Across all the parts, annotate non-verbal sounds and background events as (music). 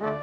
Thank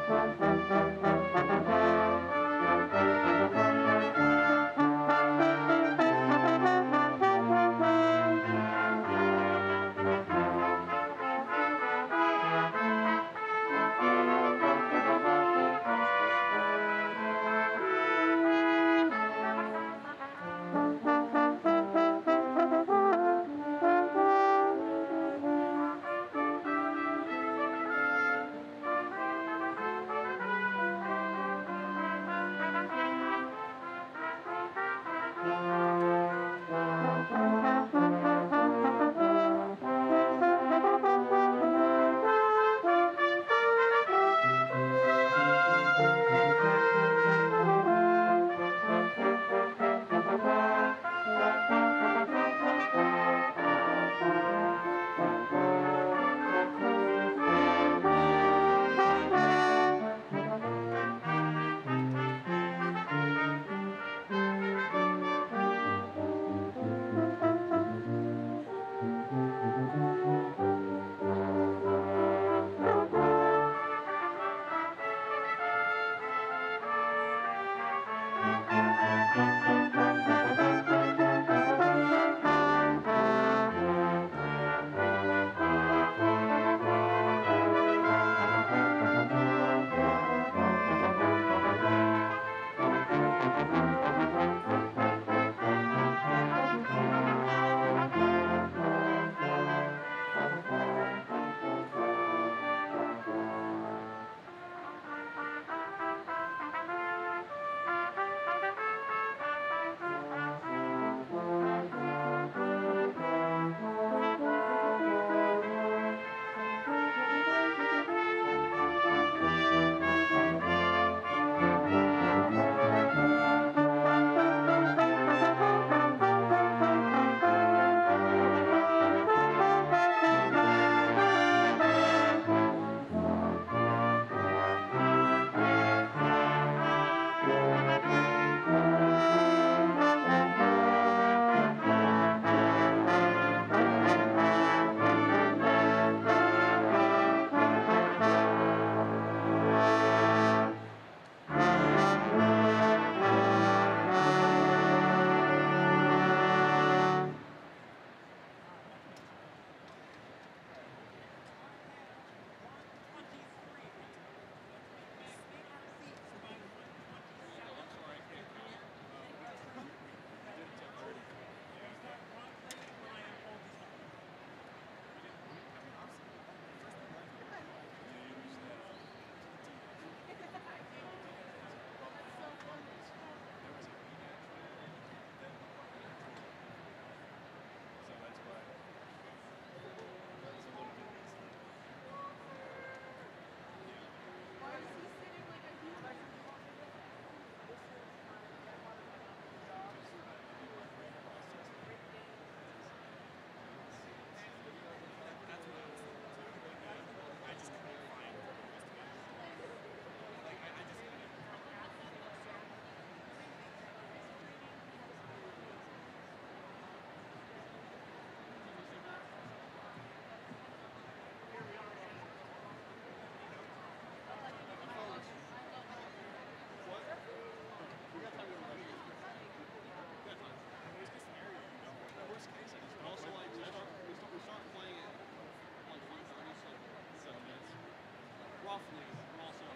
roughly, also.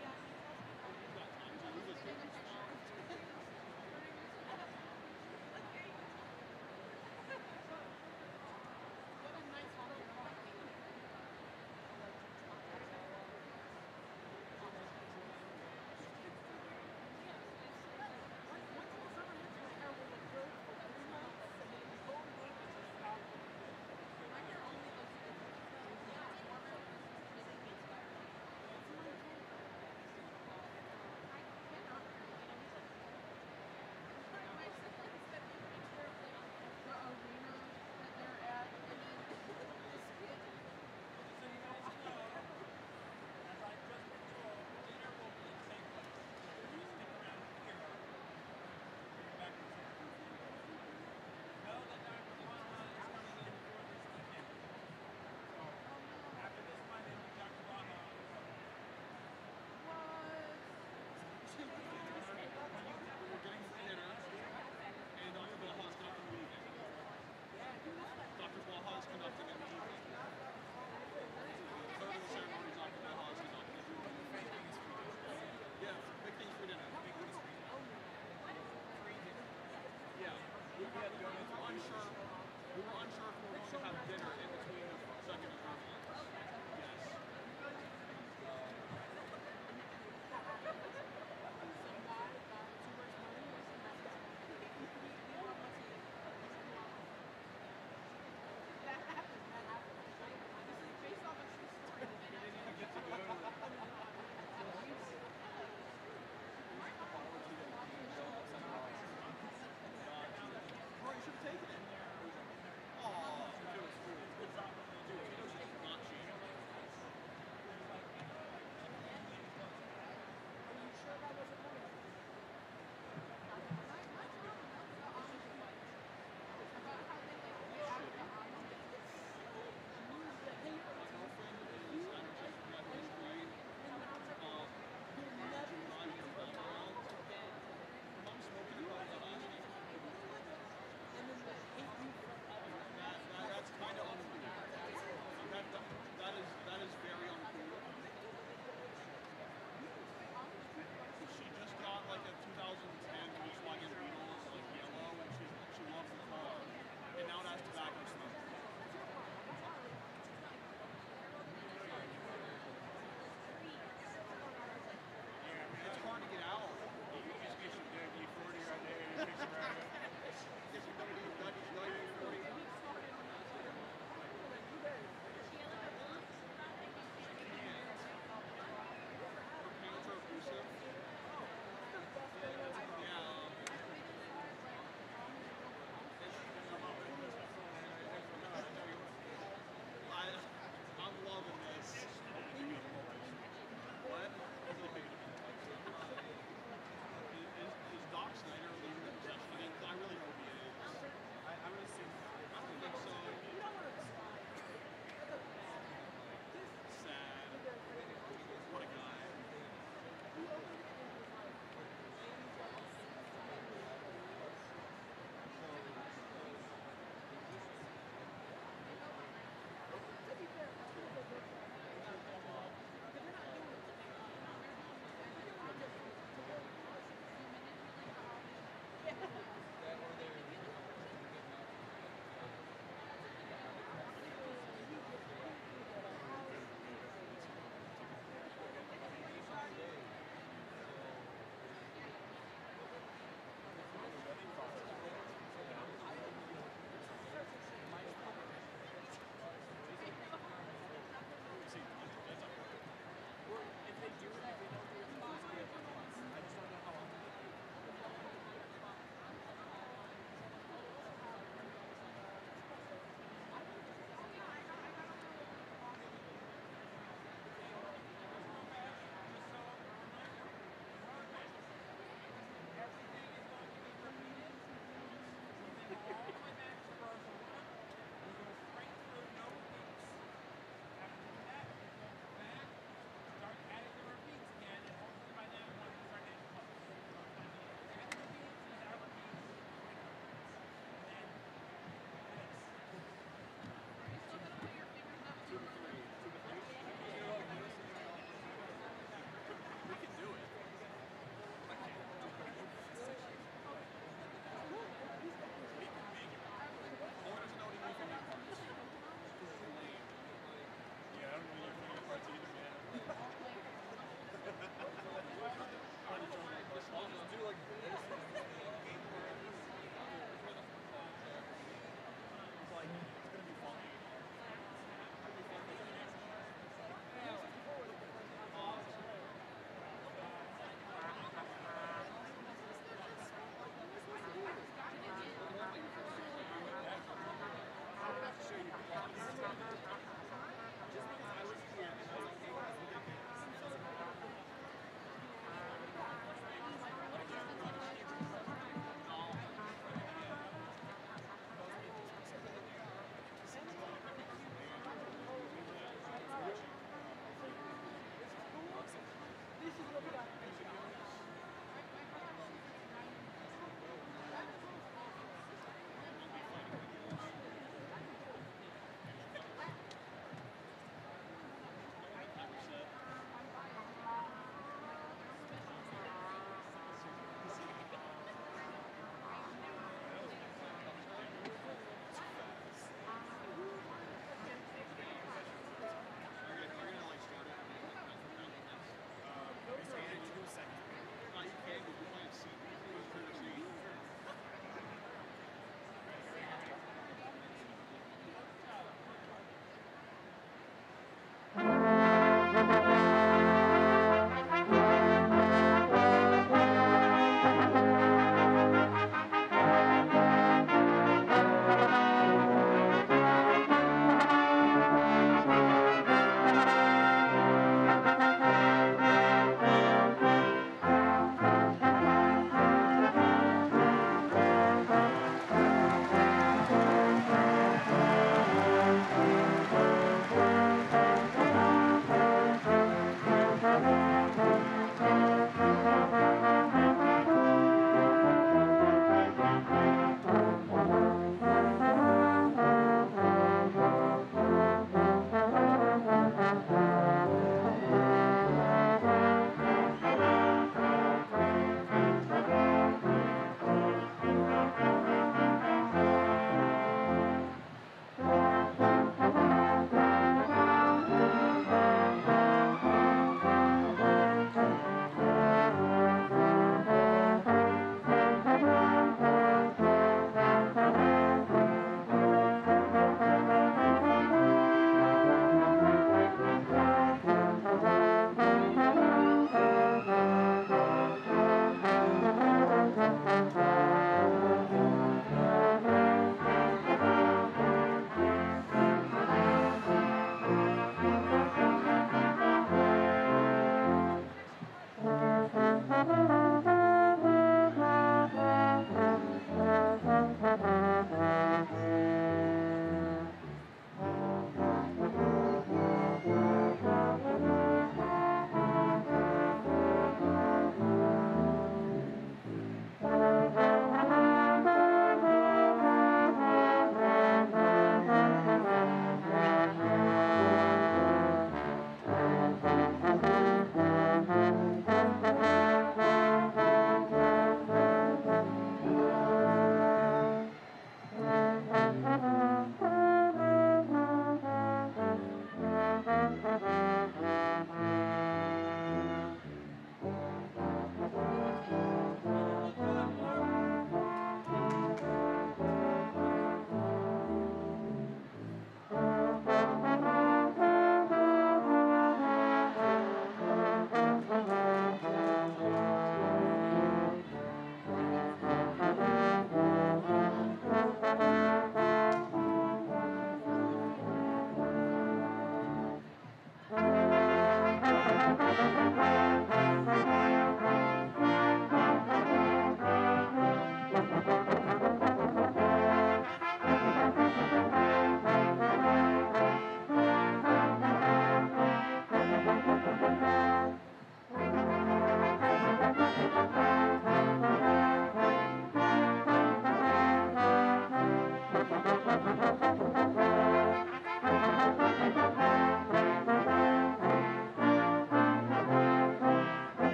unsure. We were unsure if we were going to have dinner in between the second and third.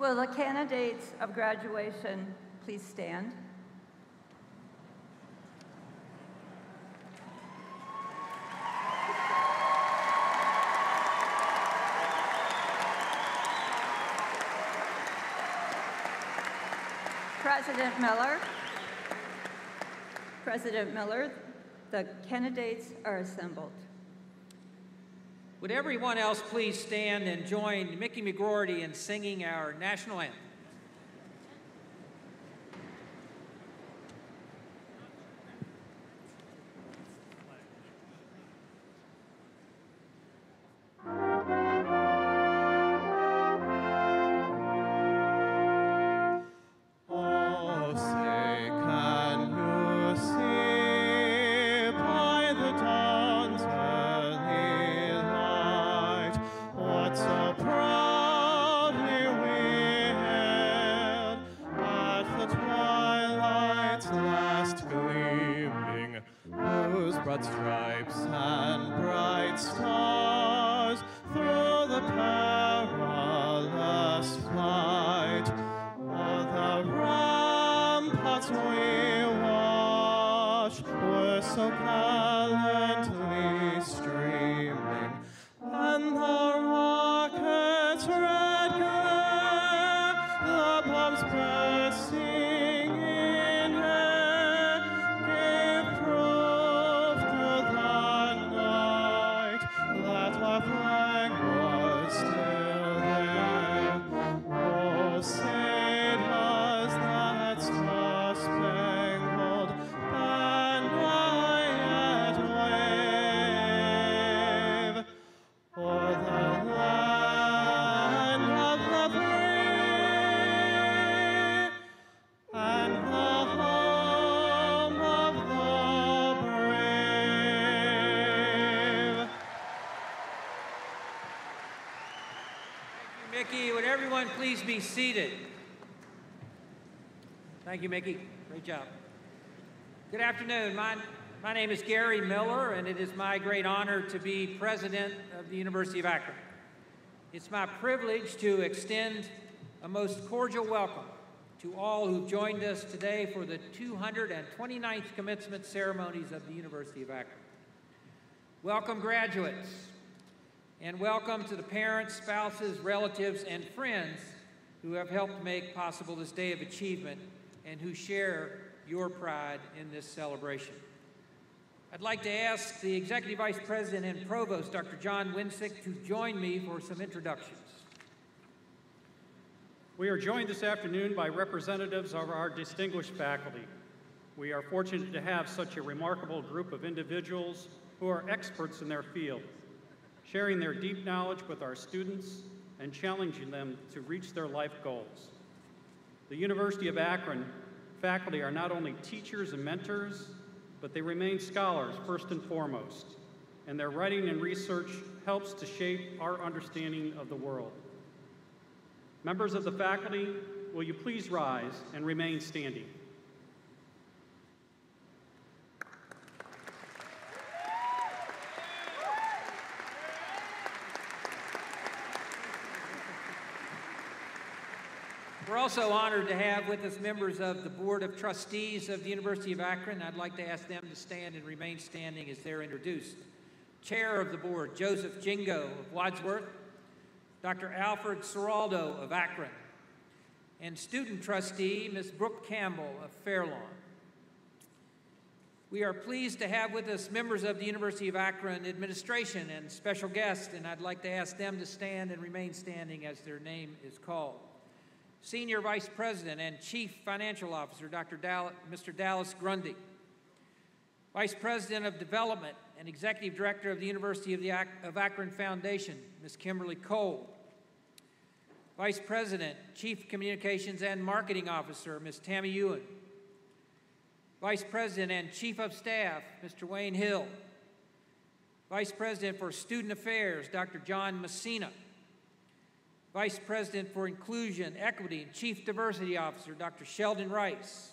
Will the candidates of graduation please stand? President Miller, President Miller, the candidates are assembled. Would everyone else please stand and join Mickey McGroarty in singing our national anthem? Please be seated? Thank you, Mickey. Great job. Good afternoon. My, my name is Gary Miller, and it is my great honor to be president of the University of Akron. It's my privilege to extend a most cordial welcome to all who've joined us today for the 229th commencement ceremonies of the University of Akron. Welcome, graduates, and welcome to the parents, spouses, relatives, and friends who have helped make possible this day of achievement and who share your pride in this celebration. I'd like to ask the Executive Vice President and Provost, Dr. John Wiencek, to join me for some introductions. We are joined this afternoon by representatives of our distinguished faculty. We are fortunate to have such a remarkable group of individuals who are experts in their field, sharing their deep knowledge with our students and challenging them to reach their life goals. The University of Akron faculty are not only teachers and mentors, but they remain scholars first and foremost, and their writing and research helps to shape our understanding of the world. Members of the faculty, will you please rise and remain standing? We're also honored to have with us members of the Board of Trustees of the University of Akron. I'd like to ask them to stand and remain standing as they're introduced. Chair of the Board, Joseph Gingo of Wadsworth, Dr. Alfred Seraldo of Akron, and Student Trustee, Ms. Brooke Campbell of Fairlawn. We are pleased to have with us members of the University of Akron administration and special guests, and I'd like to ask them to stand and remain standing as their name is called. Senior Vice President and Chief Financial Officer, Dr. Mr. Dallas Grundy. Vice President of Development and Executive Director of the University of, the of Akron Foundation, Ms. Kimberly Cole. Vice President, Chief Communications and Marketing Officer, Ms. Tammy Ewan. Vice President and Chief of Staff, Mr. Wayne Hill. Vice President for Student Affairs, Dr. John Messina. Vice President for Inclusion, Equity, and Chief Diversity Officer, Dr. Sheldon Rice.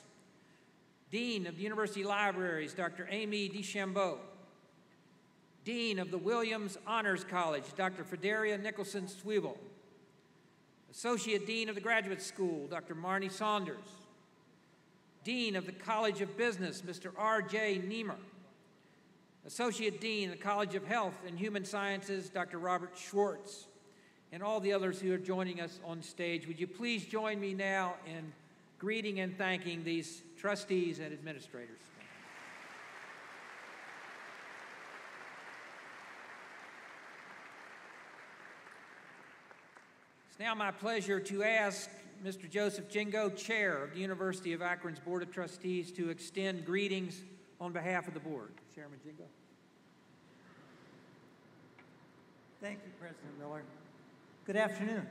Dean of the University Libraries, Dr. Amy DeChambeau. Dean of the Williams Honors College, Dr. Federia Nicholson Swivel. Associate Dean of the Graduate School, Dr. Marnie Saunders. Dean of the College of Business, Mr. R.J. Niemer. Associate Dean of the College of Health and Human Sciences, Dr. Robert Schwartz. And all the others who are joining us on stage, would you please join me now in greeting and thanking these trustees and administrators? It's now my pleasure to ask Mr. Joseph Gingo, Chair of the University of Akron's Board of Trustees, to extend greetings on behalf of the board. Chairman Gingo. Thank you, President Miller. Good afternoon.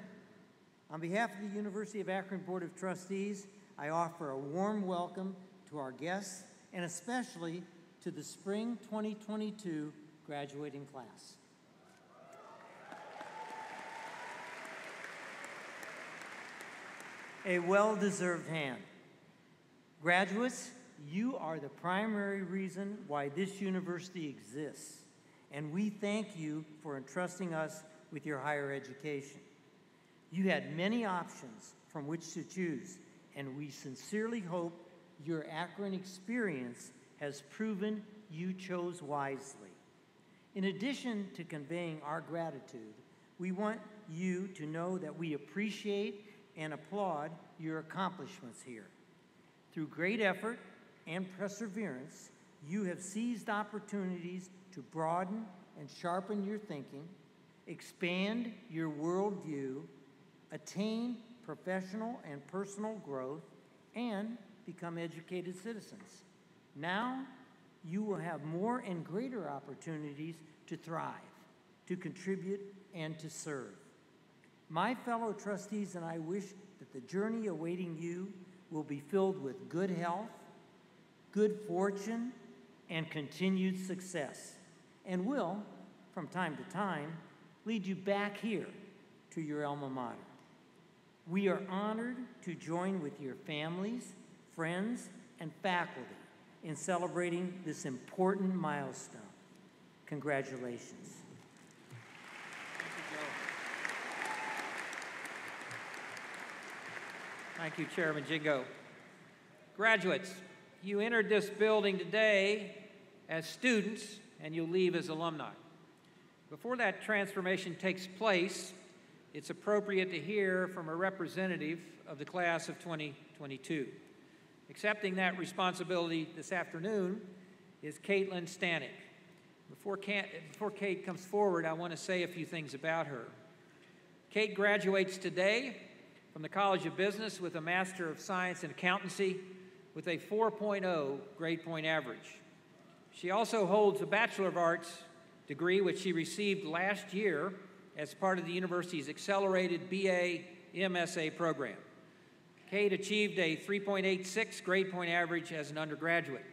On behalf of the University of Akron Board of Trustees, I offer a warm welcome to our guests and especially to the Spring 2022 graduating class. A well deserved hand. Graduates, you are the primary reason why this university exists, and we thank you for entrusting us with your higher education. You had many options from which to choose, and we sincerely hope your Akron experience has proven you chose wisely. In addition to conveying our gratitude, we want you to know that we appreciate and applaud your accomplishments here. Through great effort and perseverance, you have seized opportunities to broaden and sharpen your thinking, expand your worldview, attain professional and personal growth, and become educated citizens. Now, you will have more and greater opportunities to thrive, to contribute, and to serve. My fellow trustees and I wish that the journey awaiting you will be filled with good health, good fortune, and continued success, and will, from time to time, lead you back here to your alma mater. We are honored to join with your families, friends, and faculty in celebrating this important milestone. Congratulations. Thank you, Chairman Gingo. Graduates, you entered this building today as students and you'll leave as alumni. Before that transformation takes place, it's appropriate to hear from a representative of the class of 2022. Accepting that responsibility this afternoon is Caitlin Stanek. Before, before Kate comes forward, I want to say a few things about her. Kate graduates today from the College of Business with a Master of Science in Accountancy with a 4.0 grade point average. She also holds a Bachelor of Arts degree, which she received last year as part of the university's accelerated BA MSA program. Kate achieved a 3.86 grade point average as an undergraduate.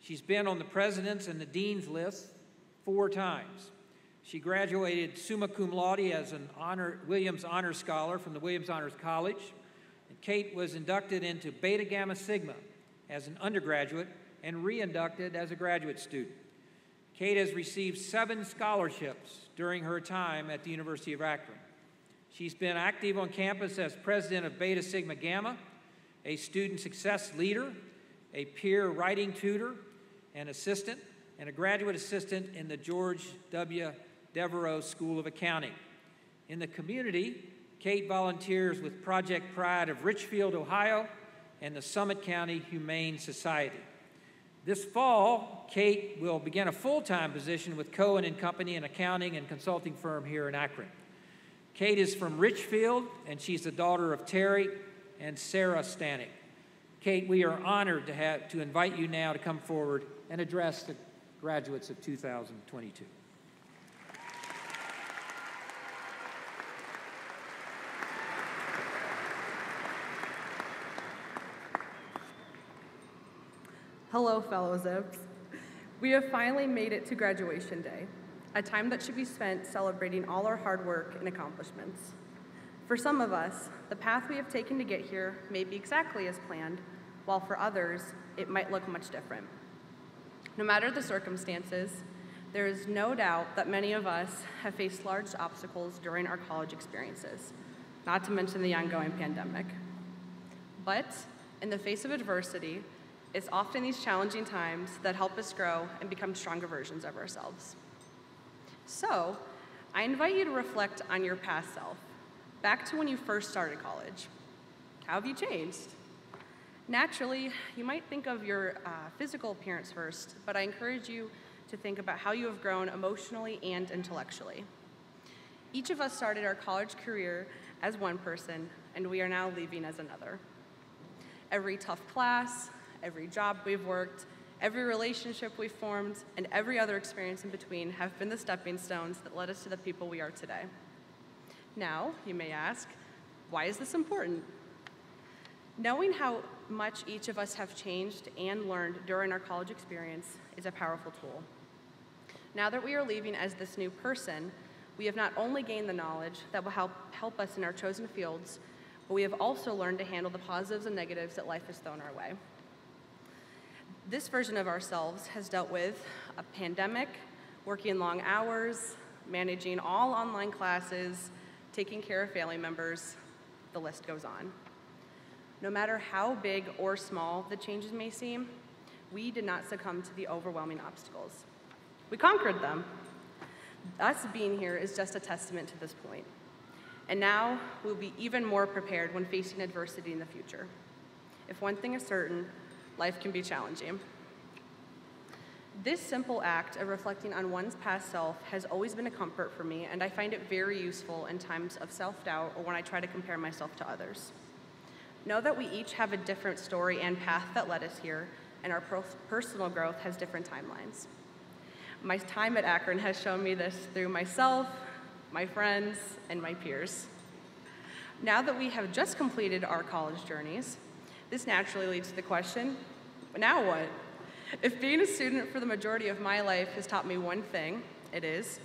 She's been on the president's and the dean's list four times. She graduated summa cum laude as an honor, Williams Honor Scholar from the Williams Honors College. And Kate was inducted into Beta Gamma Sigma as an undergraduate and re-inducted as a graduate student. Kate has received seven scholarships during her time at the University of Akron. She's been active on campus as president of Beta Sigma Gamma, a student success leader, a peer writing tutor and assistant, and a graduate assistant in the George W. Daverio School of Accounting. In the community, Kate volunteers with Project Pride of Richfield, Ohio, and the Summit County Humane Society. This fall, Kate will begin a full-time position with Cohen and Company, an accounting and consulting firm here in Akron. Kate is from Richfield, and she's the daughter of Terry and Sarah Stanek. Kate, we are honored to, have, to invite you now to come forward and address the graduates of 2022. Hello, fellow Zips. We have finally made it to graduation day, a time that should be spent celebrating all our hard work and accomplishments. For some of us, the path we have taken to get here may be exactly as planned, while for others, it might look much different. No matter the circumstances, there is no doubt that many of us have faced large obstacles during our college experiences. not to mention the ongoing pandemic. But in the face of adversity, it's often these challenging times that help us grow and become stronger versions of ourselves. So, I invite you to reflect on your past self, back to when you first started college. How have you changed? Naturally, you might think of your uh, physical appearance first, but I encourage you to think about how you have grown emotionally and intellectually. Each of us started our college career as one person, and we are now leaving as another. Every tough class, every job we've worked, every relationship we've formed, and every other experience in between have been the stepping stones that led us to the people we are today. Now, you may ask, why is this important? Knowing how much each of us have changed and learned during our college experience is a powerful tool. Now that we are leaving as this new person, we have not only gained the knowledge that will help, help us in our chosen fields, but we have also learned to handle the positives and negatives that life has thrown our way. This version of ourselves has dealt with a pandemic, working long hours, managing all online classes, taking care of family members, the list goes on. No matter how big or small the changes may seem, we did not succumb to the overwhelming obstacles. We conquered them. Us being here is just a testament to this point. And now we'll be even more prepared when facing adversity in the future. If one thing is certain, life can be challenging. This simple act of reflecting on one's past self has always been a comfort for me, and I find it very useful in times of self doubt or when I try to compare myself to others. Know that we each have a different story and path that led us here, and our personal growth has different timelines. My time at Akron has shown me this through myself, my friends, and my peers. Now that we have just completed our college journeys, this naturally leads to the question, but now what? If being a student for the majority of my life has taught me one thing, it is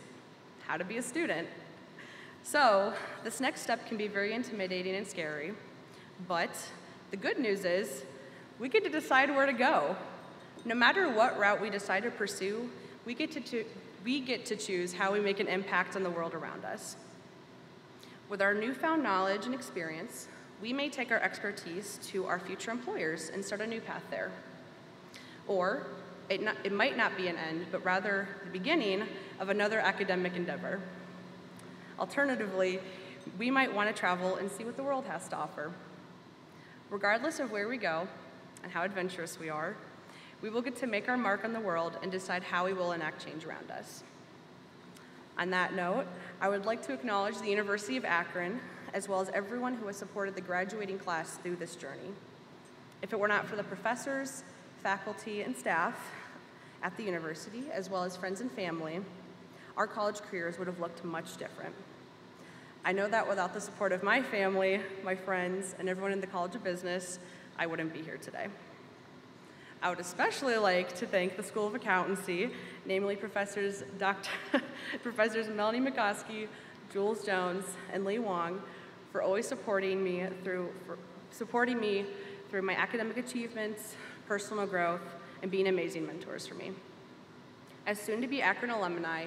how to be a student. So, this next step can be very intimidating and scary, but the good news is we get to decide where to go. No matter what route we decide to pursue, we get to, we get to choose how we make an impact on the world around us. With our newfound knowledge and experience, we may take our expertise to our future employers and start a new path there. Or it, not, it might not be an end, but rather the beginning of another academic endeavor. Alternatively, we might want to travel and see what the world has to offer. Regardless of where we go and how adventurous we are, we will get to make our mark on the world and decide how we will enact change around us. On that note, I would like to acknowledge the University of Akron, as well as everyone who has supported the graduating class through this journey. If it were not for the professors, faculty, and staff at the university, as well as friends and family, our college careers would have looked much different. I know that without the support of my family, my friends, and everyone in the College of Business, I wouldn't be here today. I would especially like to thank the School of Accountancy, namely Professors, Dr. (laughs) Professors Melanie McCoskey, Jules Jones, and Lee Wong, for always supporting me through supporting me through my academic achievements, personal growth, and being amazing mentors for me. As soon-to-be Akron alumni,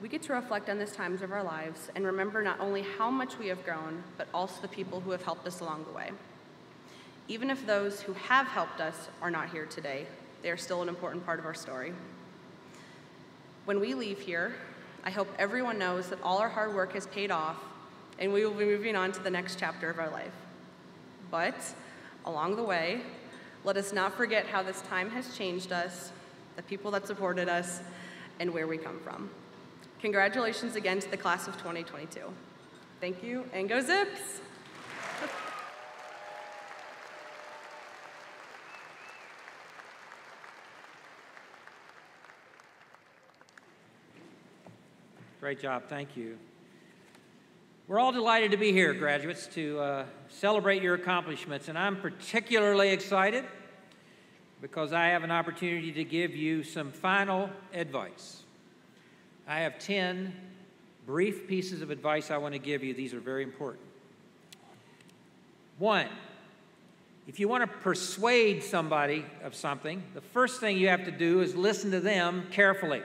we get to reflect on these times of our lives and remember not only how much we have grown, but also the people who have helped us along the way. Even if those who have helped us are not here today, they are still an important part of our story. When we leave here, I hope everyone knows that all our hard work has paid off and we will be moving on to the next chapter of our life. But along the way, let us not forget how this time has changed us, the people that supported us, and where we come from. Congratulations again to the class of 2022. Thank you, and go Zips! Great job, thank you. We're all delighted to be here, graduates, to uh, celebrate your accomplishments, and I'm particularly excited because I have an opportunity to give you some final advice. I have 10 brief pieces of advice I want to give you. These are very important. One, if you want to persuade somebody of something, the first thing you have to do is listen to them carefully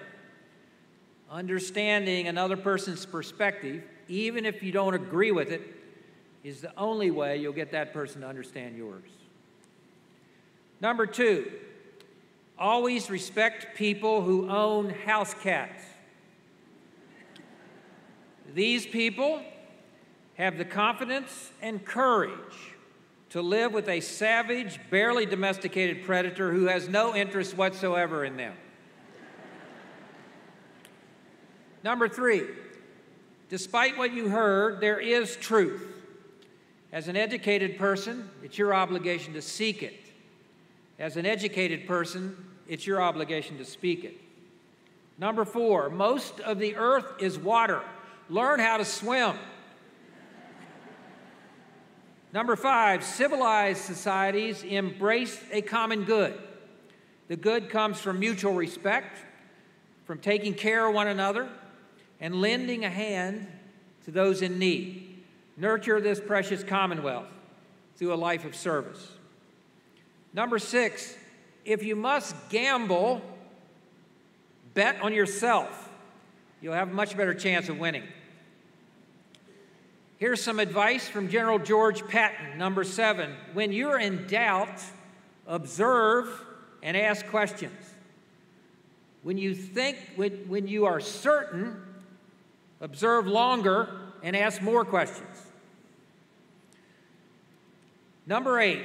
understanding another person's perspective, even if you don't agree with it, is the only way you'll get that person to understand yours. Number two, always respect people who own house cats. These people have the confidence and courage to live with a savage, barely domesticated predator who has no interest whatsoever in them. Number three, despite what you heard, there is truth. As an educated person, it's your obligation to seek it. As an educated person, it's your obligation to speak it. Number four, most of the earth is water. Learn how to swim. Number five, civilized societies embrace a common good. The good comes from mutual respect, from taking care of one another, and lending a hand to those in need. Nurture this precious commonwealth through a life of service. Number six, if you must gamble, bet on yourself. You'll have a much better chance of winning. Here's some advice from General George Patton, number seven. When you're in doubt, observe and ask questions. When you think, when, when you are certain, observe longer and ask more questions. Number eight,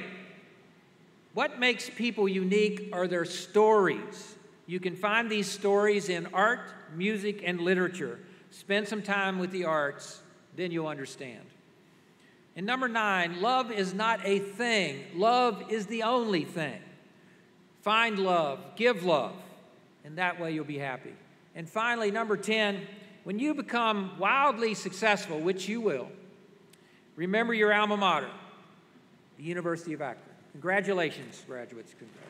what makes people unique are their stories. You can find these stories in art, music, and literature. Spend some time with the arts then you'll understand. And number nine, love is not a thing, love is the only thing. Find love, give love, and that way you'll be happy. And finally, number 10, when you become wildly successful, which you will, remember your alma mater, the University of Akron. Congratulations, graduates. Congratulations.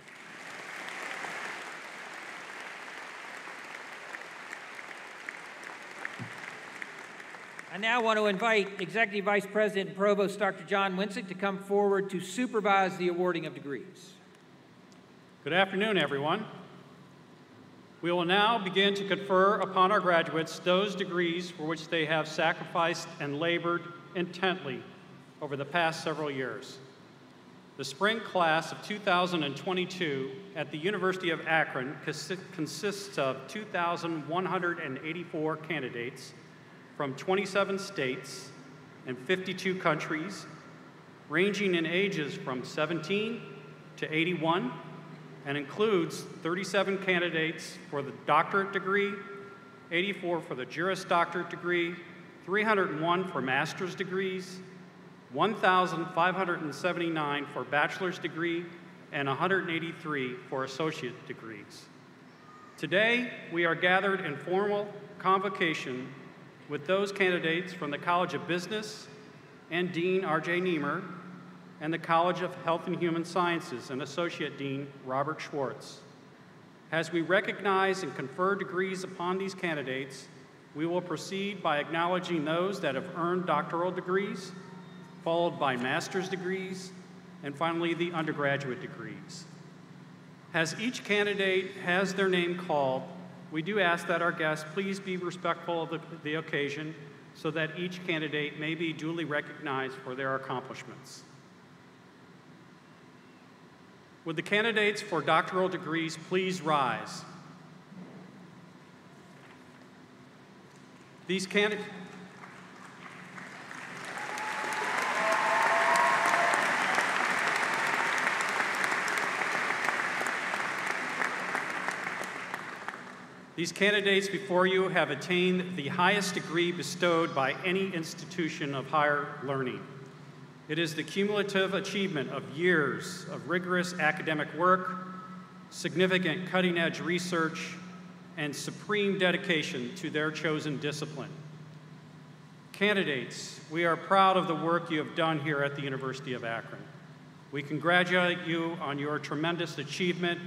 I now want to invite Executive Vice President and Provost Dr. John Wiencek to come forward to supervise the awarding of degrees. Good afternoon, everyone. We will now begin to confer upon our graduates those degrees for which they have sacrificed and labored intently over the past several years. The spring class of 2022 at the University of Akron consists of 2,184 candidates from 27 states and 52 countries, ranging in ages from 17 to 81, and includes 37 candidates for the doctorate degree, 84 for the Juris Doctorate degree, 301 for master's degrees, 1,579 for bachelor's degree, and 183 for associate degrees. Today, we are gathered in formal convocation with those candidates from the College of Business and Dean R.J. Niemer, and the College of Health and Human Sciences and Associate Dean Robert Schwartz. As we recognize and confer degrees upon these candidates, we will proceed by acknowledging those that have earned doctoral degrees, followed by master's degrees, and finally the undergraduate degrees. As each candidate has their name called, we do ask that our guests please be respectful of the, the occasion so that each candidate may be duly recognized for their accomplishments. Would the candidates for doctoral degrees please rise? These candidates. These candidates before you have attained the highest degree bestowed by any institution of higher learning. It is the cumulative achievement of years of rigorous academic work, significant cutting edge research, and supreme dedication to their chosen discipline. Candidates, we are proud of the work you have done here at the University of Akron. We congratulate you on your tremendous achievement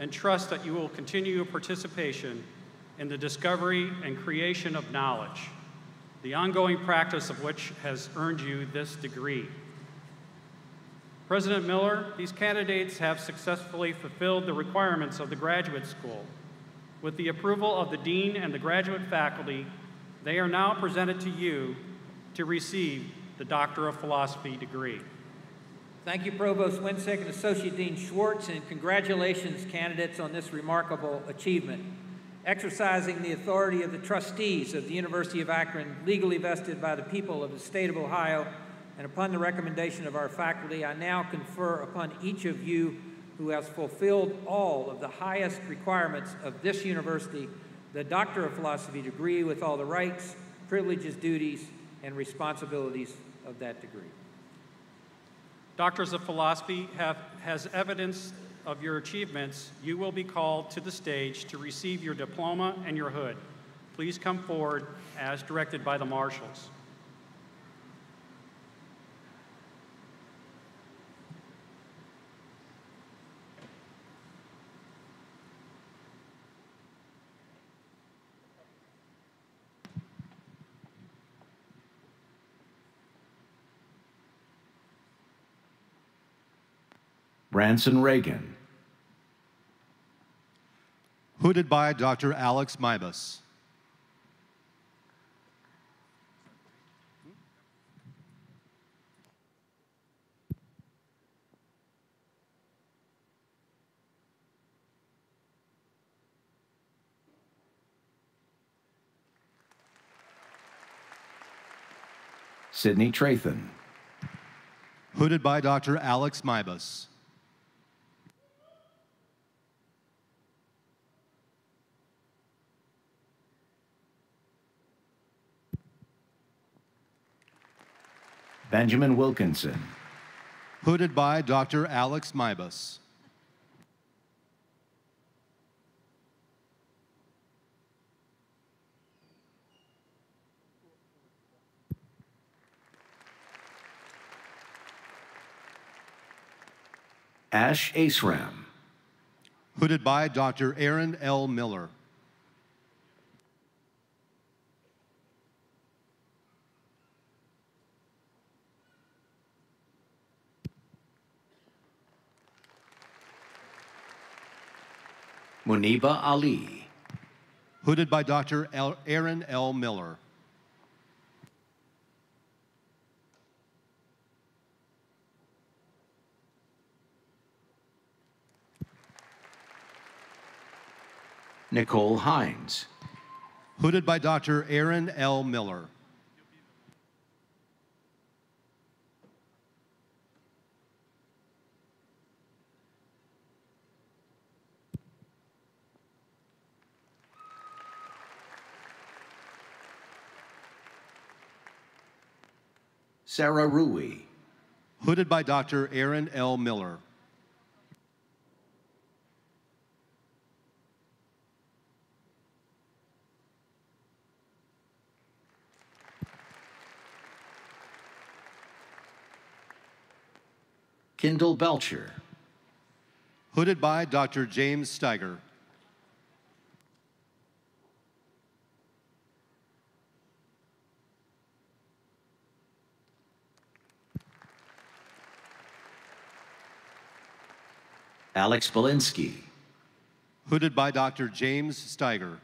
and trust that you will continue your participation in the discovery and creation of knowledge, the ongoing practice of which has earned you this degree. President Miller, these candidates have successfully fulfilled the requirements of the graduate school. With the approval of the dean and the graduate faculty, they are now presented to you to receive the Doctor of Philosophy degree. Thank you, Provost Wiencek and Associate Dean Schwartz, and congratulations, candidates, on this remarkable achievement. Exercising the authority of the trustees of the University of Akron, legally vested by the people of the state of Ohio, and upon the recommendation of our faculty, I now confer upon each of you who has fulfilled all of the highest requirements of this university the Doctor of Philosophy degree with all the rights, privileges, duties, and responsibilities of that degree. Doctors of Philosophy have, has evidence of your achievements. You will be called to the stage to receive your diploma and your hood. Please come forward as directed by the marshals. Branson Reagan, Hooded by Dr. Alex Mibus. Sidney Trathan, Hooded by Dr. Alex Mibus. Benjamin Wilkinson, Hooded by Dr. Alex Mibus. Ash Asram, Hooded by Dr. Aaron L. Miller. Muniba Ali, Hooded by Dr. L- Aaron L. Miller. Nicole Hines, Hooded by Dr. Aaron L. Miller. Sarah Rui, Hooded by Dr. Aaron L. Miller. Kendall Belcher, Hooded by Dr. James Steiger. Alex Belinsky, Hooded by Dr. James Steiger.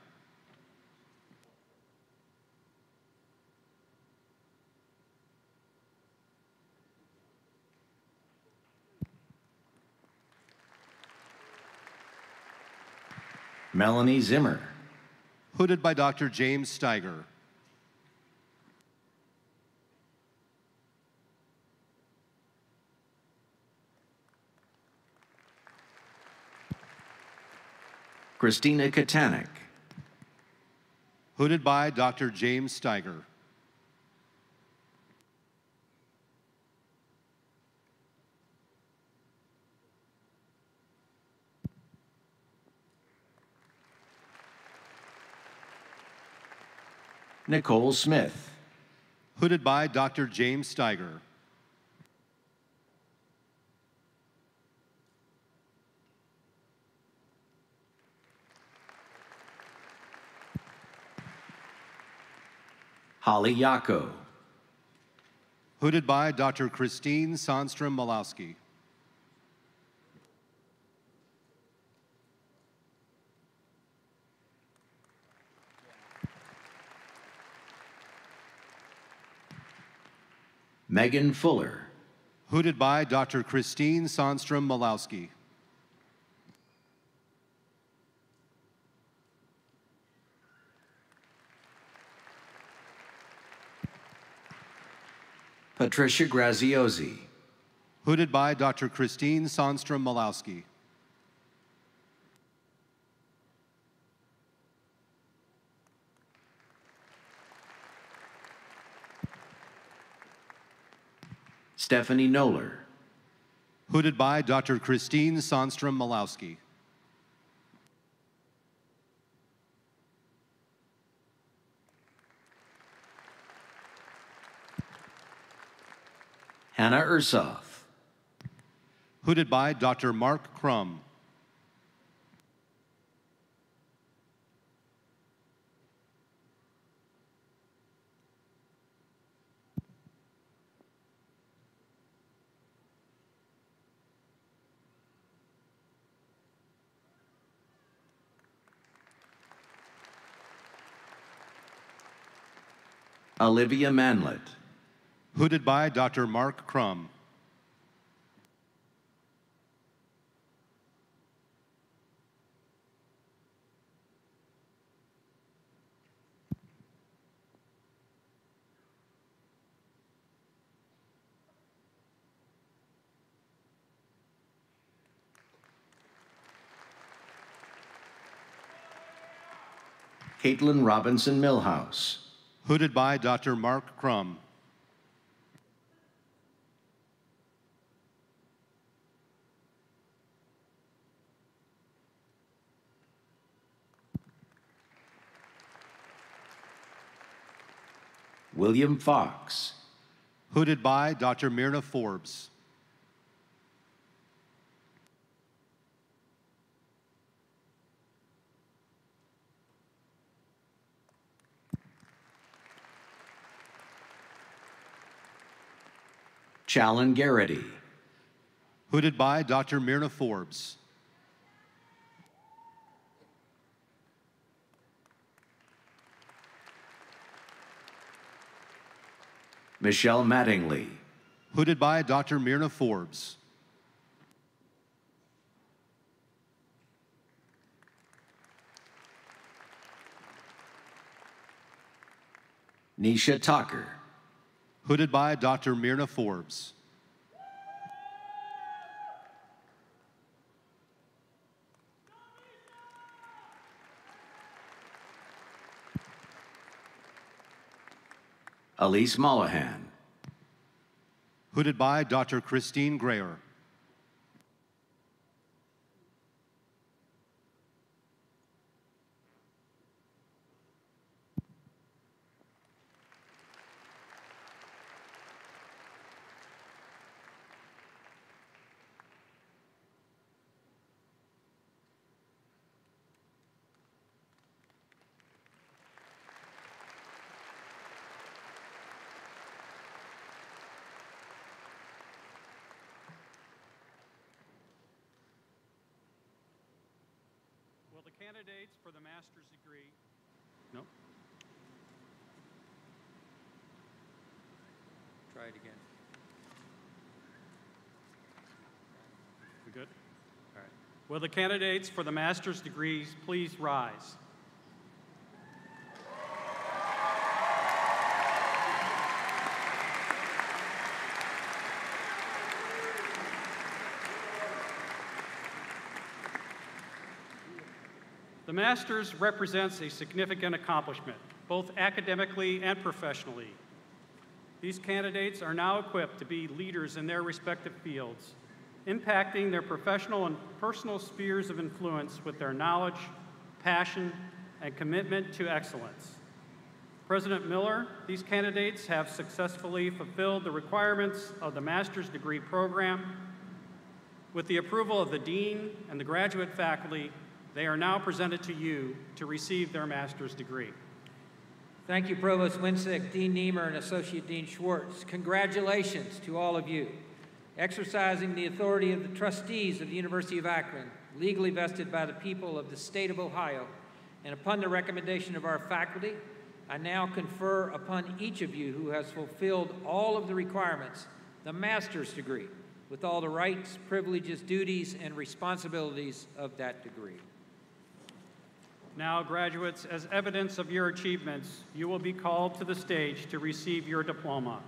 Melanie Zimmer, Hooded by Dr. James Steiger. Christina Katanik, Hooded by Dr. James Steiger. Nicole Smith, Hooded by Dr. James Steiger. Holly Yako, Hooded by Dr. Christine Sandstrom Malowski. Megan Fuller, Hooded by Dr. Christine Sonstrom Malowski. Patricia Graziosi, Hooded by Dr. Christine Sonstrom Malowski. Stephanie Noller, Hooded by Dr. Christine Sonstrom Malowski. Hannah Ursoff, Hooded by Dr. Mark Crum. Olivia Manlett, Hooded by Dr. Mark Crum. Caitlin Robinson Millhouse, Hooded by Dr. Mark Crum. William Fox, Hooded by Dr. Myrna Forbes. Challen Garrity, Hooded by Dr. Myrna Forbes. Michelle Mattingly, Hooded by Dr. Myrna Forbes. Nisha Tucker, Hooded by Dr. Myrna Forbes. Elise Mollahan, Hooded by Dr. Christine Grayer. Will the candidates for the master's degree? No? Try it again. We good? All right. Will the candidates for the master's degrees please rise? The master's represents a significant accomplishment, both academically and professionally. These candidates are now equipped to be leaders in their respective fields, impacting their professional and personal spheres of influence with their knowledge, passion, and commitment to excellence. President Miller, these candidates have successfully fulfilled the requirements of the master's degree program. With the approval of the dean and the graduate faculty, they are now presented to you to receive their master's degree. Thank you, Provost Wiencek, Dean Niemer, and Associate Dean Schwartz. Congratulations to all of you. Exercising the authority of the trustees of the University of Akron, legally vested by the people of the state of Ohio, and upon the recommendation of our faculty, I now confer upon each of you who has fulfilled all of the requirements the master's degree with all the rights, privileges, duties, and responsibilities of that degree. Now, graduates, as evidence of your achievements, you will be called to the stage to receive your diploma.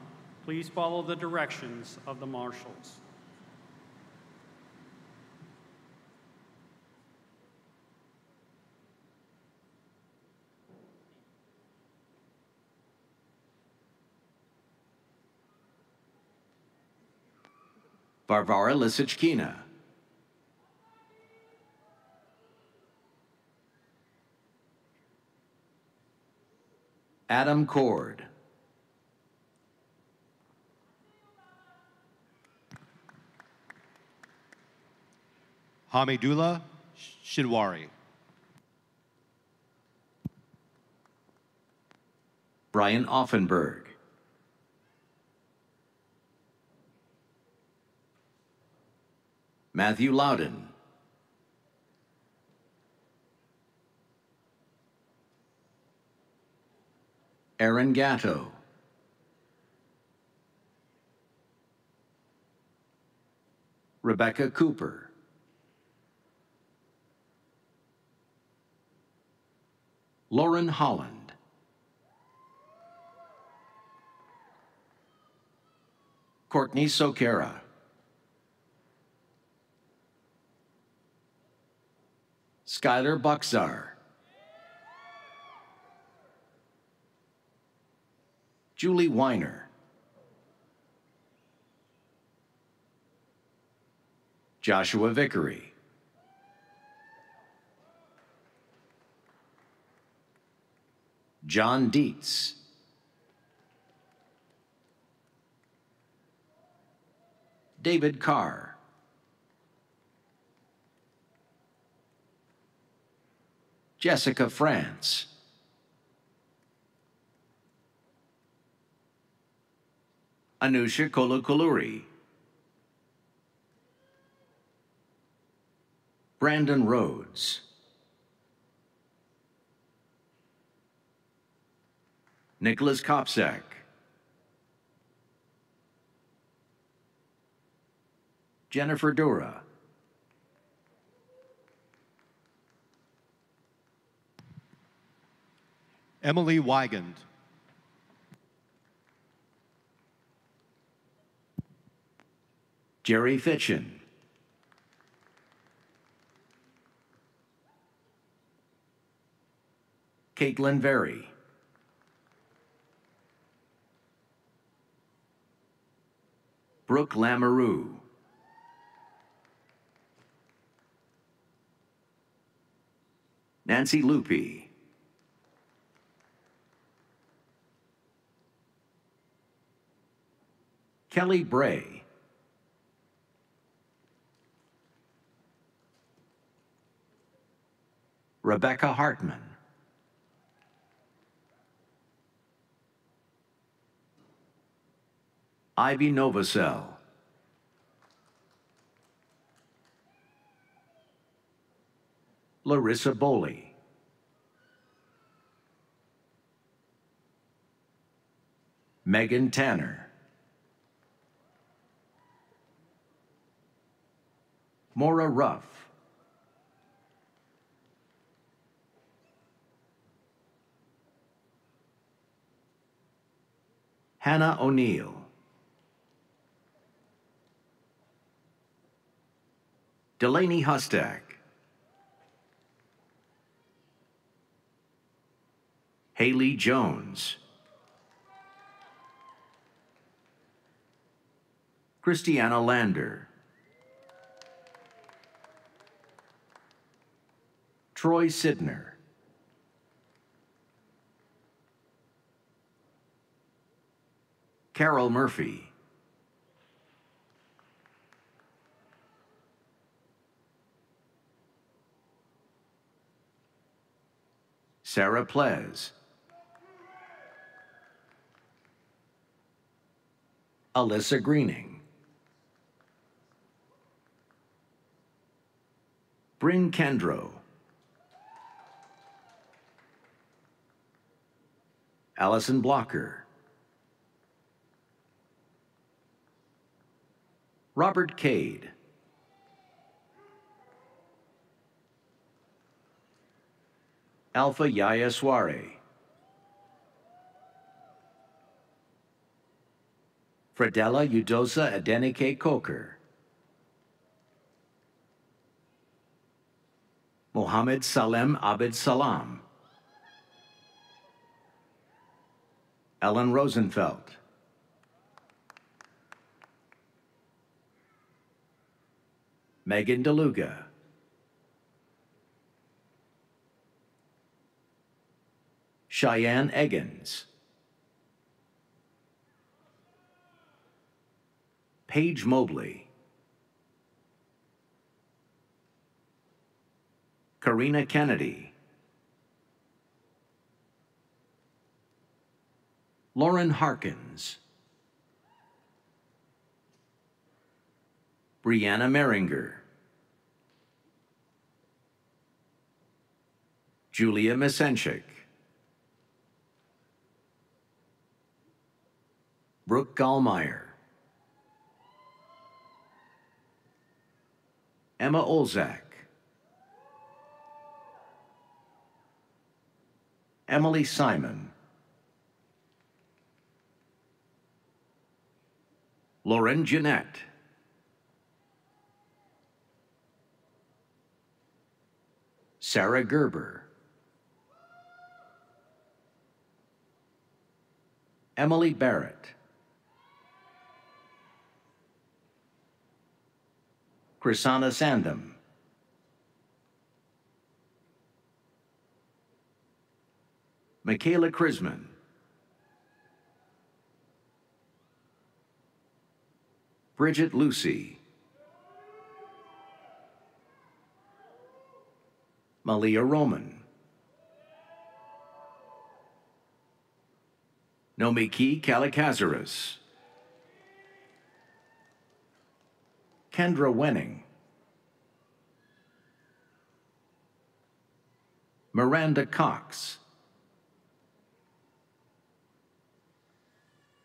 Please follow the directions of the marshals. Varvara Lisichkina. Adam Cord. Hamidullah Shinwari. Brian Offenberg. Matthew Loudon. Aaron Gatto. Rebecca Cooper. Lauren Holland. Courtney Sokera. Skylar Buxar. Julie Weiner. Joshua Vickery. John Dietz. David Carr. Jessica France. Anusha Kolukuluri. Brandon Rhodes. Nicholas Kopsak. Jennifer Dura. Emily Wigand. Jerry Fitchin. Caitlin Very. Brooke Lamoureux. Nancy Lupi. Kelly Bray. Rebecca Hartman. Ivy Novacell. Larissa Boley. Megan Tanner. Maura Ruff. Hannah O'Neill. Delaney Hustak. Haley Jones. Christiana Lander. Troy Sidner. Carol Murphy. Sarah Plez. Alyssa Greening. Bryn Kendro. Allison Blocker. Robert Cade. Alpha Yaya Soare. Fredella Udosa Adenike Coker. Mohammed Salem Abed Salam. Ellen Rosenfeld. Megan DeLuga. Cheyenne Eggins. Paige Mobley. Karina Kennedy. Lauren Harkins. Brianna Meringer. Julia Misenchik. Brooke Gallmeyer. Emma Olzak. Emily Simon. Lauren Jeanette. Sarah Gerber. Emily Barrett. Chrisana Sandham. Michaela Krisman. Bridget Lucy. Malia Roman. Nomiki Kalikazaris. Kendra Wenning. Miranda Cox.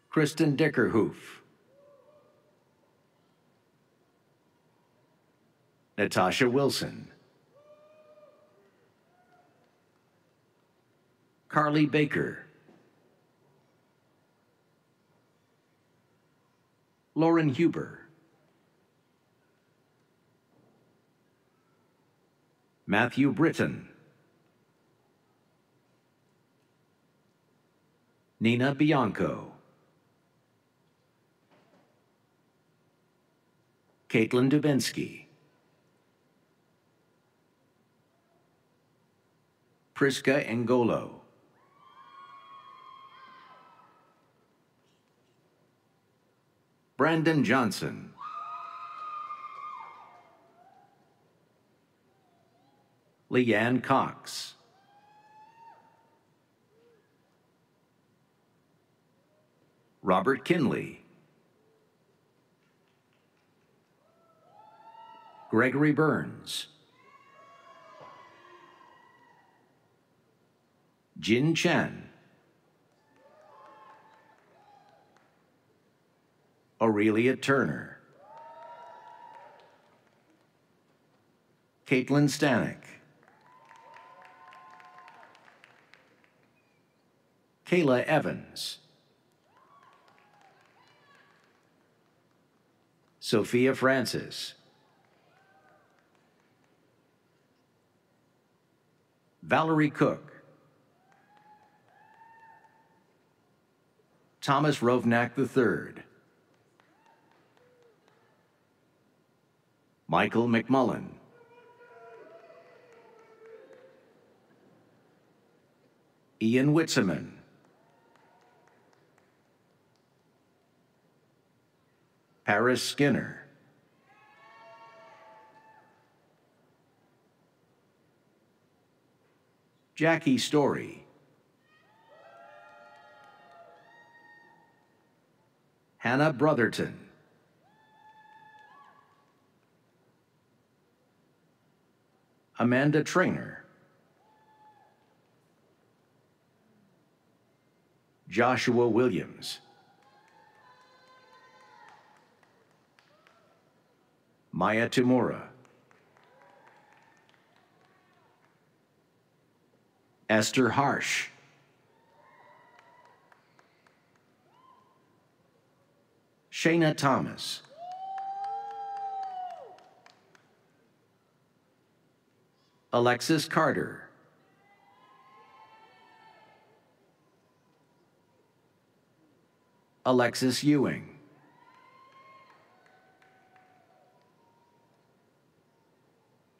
Kristen Dickerhoof. Natasha Wilson. Carly Baker. Lauren Huber. Matthew Britton. Nina Bianco. Caitlin Dubinsky. Priska Ngolo. Brandon Johnson. Leanne Cox. Robert Kinley. Gregory Burns. Jin Chen. Aurelia Turner. Caitlin Stanek. Kayla Evans. Sophia Francis. Valerie Cook. Thomas Rovnak III. Michael McMullen. Ian Witzeman. Paris Skinner. Jackie Story. Hannah Brotherton. Amanda Trainer. Joshua Williams. Maya Tamura. Esther Harsh. Shayna Thomas. Alexis Carter. Alexis Ewing.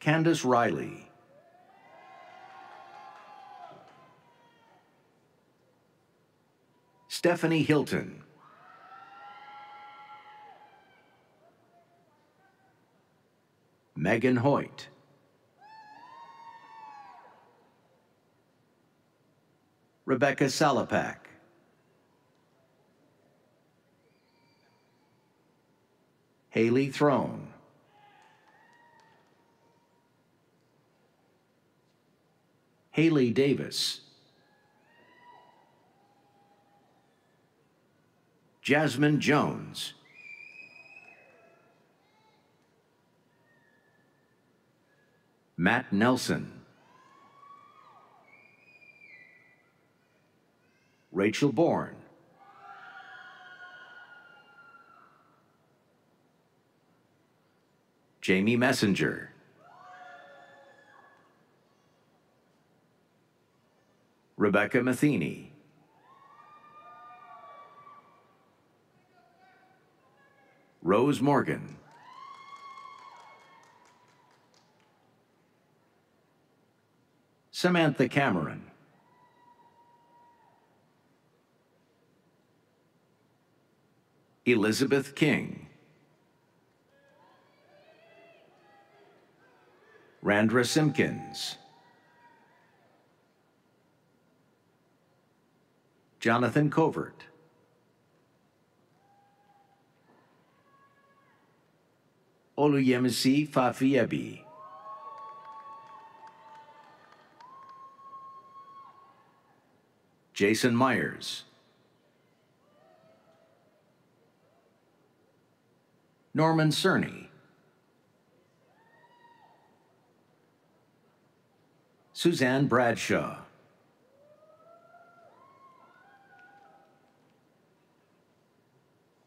Candace Riley. Stephanie Hilton. Megan Hoyt. Rebecca Salapak. Haley Throne. Haley Davis. Jasmine Jones. Matt Nelson. Rachel Bourne. Jamie Messenger. Rebecca Matheny. Rose Morgan. Samantha Cameron. Elizabeth King. Randra Simpkins. Jonathan Covert. Oluyemisi Fafiebi. Jason Myers. Norman Cerny. Suzanne Bradshaw.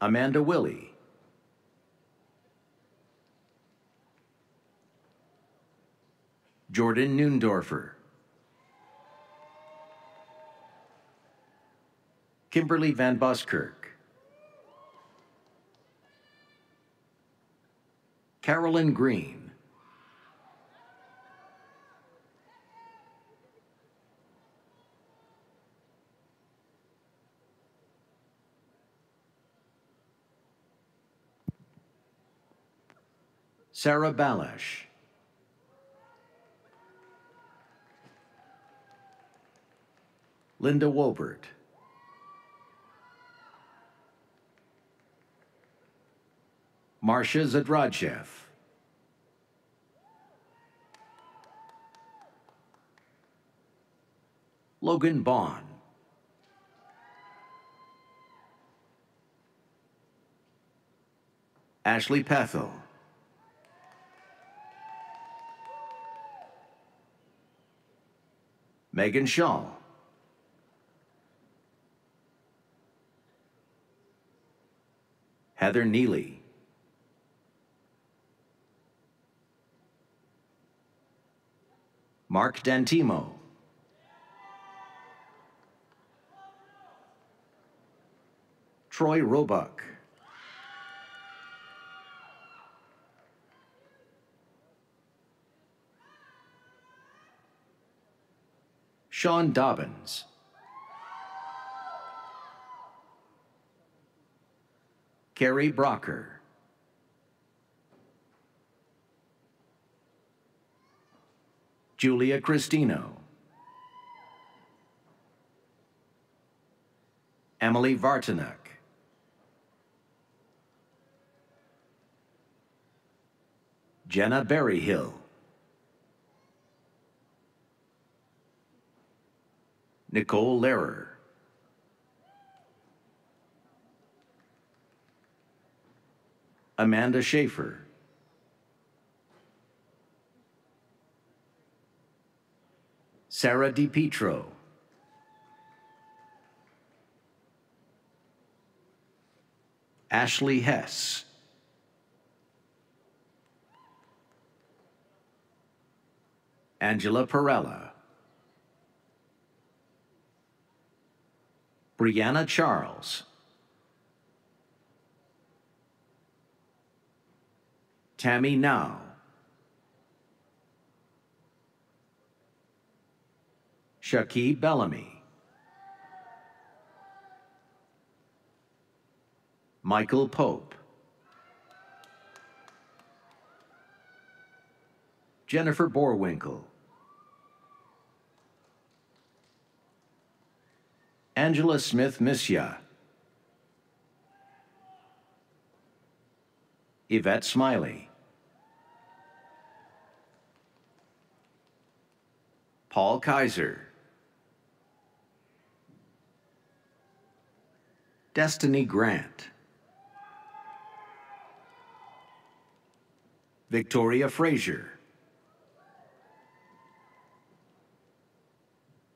Amanda Willie. Jordan Noondorfer. Kimberly Van Buskirk. Carolyn Green. Sarah Balash. Linda Wobert. Marcia Zadradchev. Logan Bond. Ashley Pethel. Megan Shaw. Heather Neely. Mark Dantimo. Troy Roebuck. Sean Dobbins. Carrie Brocker. Julia Cristino. Emily Vartanuk. Jenna Berryhill. Nicole Lehrer. Amanda Schaefer. Sarah DiPietro. Ashley Hess. Angela Perella. Brianna Charles. Tammy Now. Shaki Bellamy. Michael Pope. Jennifer Borwinkle. Angela Smith Misya. Yvette Smiley. Paul Kaiser. Destiny Grant. Victoria Frazier.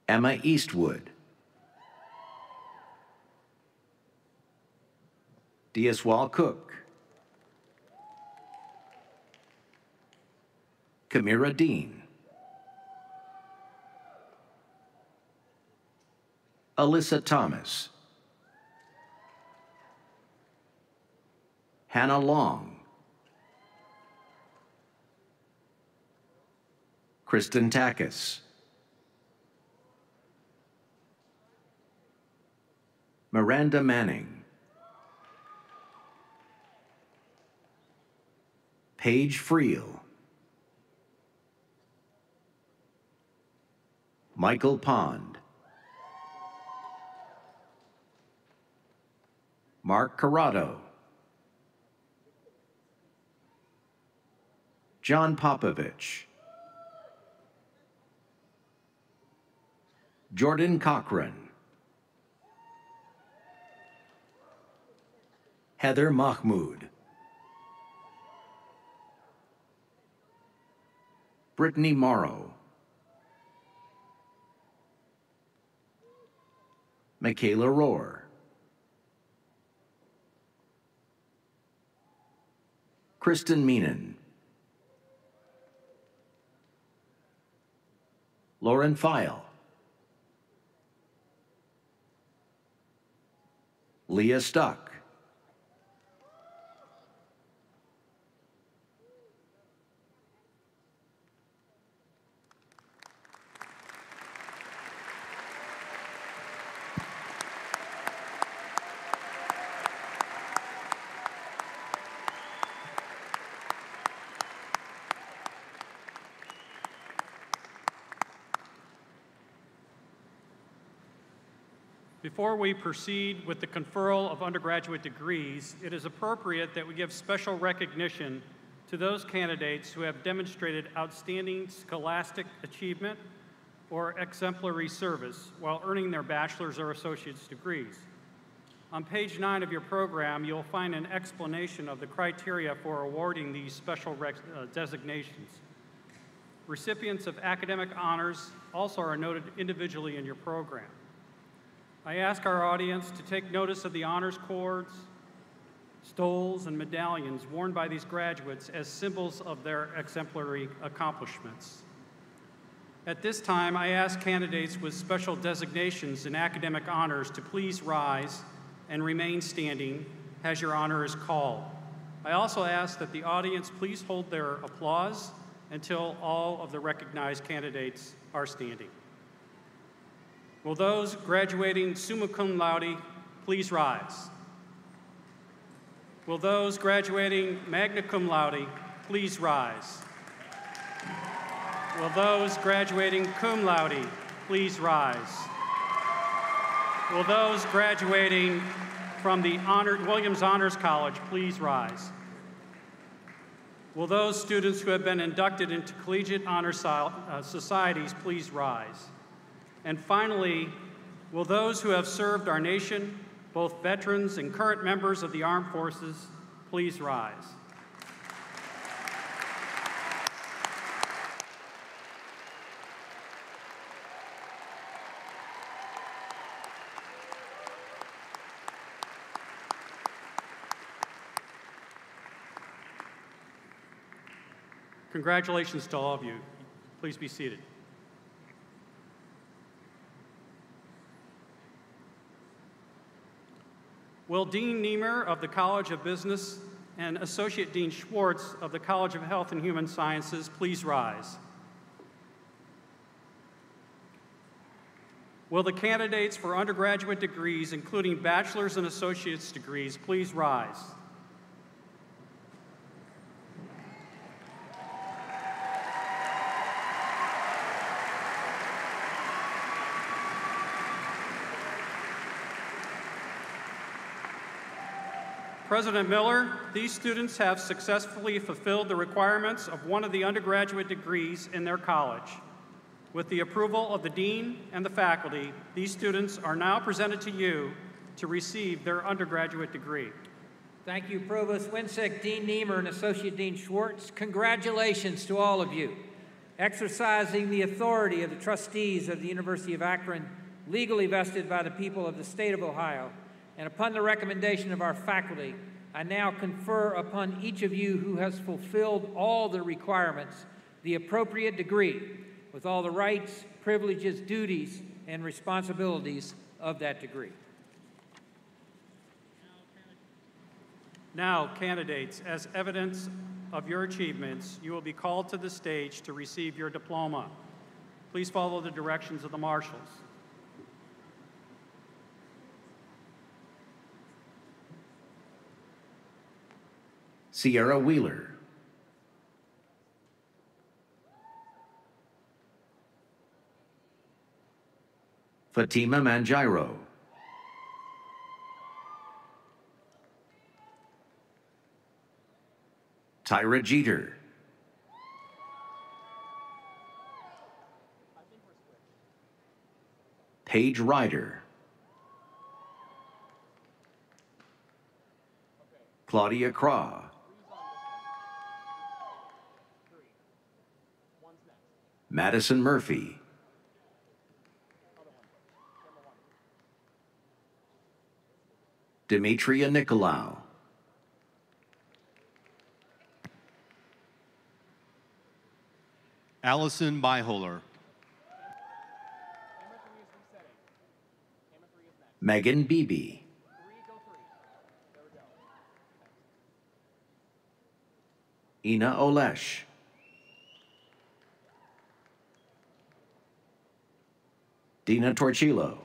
Emma Eastwood. Diaswal Cook. Kamira Dean. Alyssa Thomas. Hannah Long. Kristen Takis. Miranda Manning. Paige Friel. Michael Pond. Mark Corrado. John Popovich. Jordan Cochran. Heather Mahmoud. Brittany Morrow. Michaela Rohr. Kristen Meenan. Lauren File. Leah Stuck. Before we proceed with the conferral of undergraduate degrees, it is appropriate that we give special recognition to those candidates who have demonstrated outstanding scholastic achievement or exemplary service while earning their bachelor's or associate's degrees. On page nine of your program, you'll find an explanation of the criteria for awarding these special uh, designations. Recipients of academic honors also are noted individually in your program. I ask our audience to take notice of the honors cords, stoles, and medallions worn by these graduates as symbols of their exemplary accomplishments. At this time, I ask candidates with special designations and academic honors to please rise and remain standing as your honor is called. I also ask that the audience please hold their applause until all of the recognized candidates are standing. Will those graduating summa cum laude please rise? Will those graduating magna cum laude please rise? Will those graduating cum laude please rise? Will those graduating from the Honor, Williams Honors College please rise? Will those students who have been inducted into collegiate honor uh, societies please rise? And finally, will those who have served our nation, both veterans and current members of the armed forces, please rise. Congratulations to all of you. Please be seated. Will Dean Niemer of the College of Business and Associate Dean Schwartz of the College of Health and Human Sciences please rise? Will the candidates for undergraduate degrees, including bachelor's and associate's degrees, please rise? President Miller, these students have successfully fulfilled the requirements of one of the undergraduate degrees in their college. With the approval of the dean and the faculty, these students are now presented to you to receive their undergraduate degree. Thank you, Provost Wiencek, Dean Niemer, and Associate Dean Schwartz. Congratulations to all of you. Exercising the authority of the trustees of the University of Akron, legally vested by the people of the state of Ohio, and upon the recommendation of our faculty, I now confer upon each of you who has fulfilled all the requirements the appropriate degree with all the rights, privileges, duties, and responsibilities of that degree. Now, candidates, as evidence of your achievements, you will be called to the stage to receive your diploma. Please follow the directions of the marshals. Sierra Wheeler. Fatima Manjiro. Tyra Jeter. Paige Ryder. Claudia Craw. Madison Murphy. Demetria Nicolau. Allison Byholer. Megan Beebe. Ina Olesh. Dina Torchillo.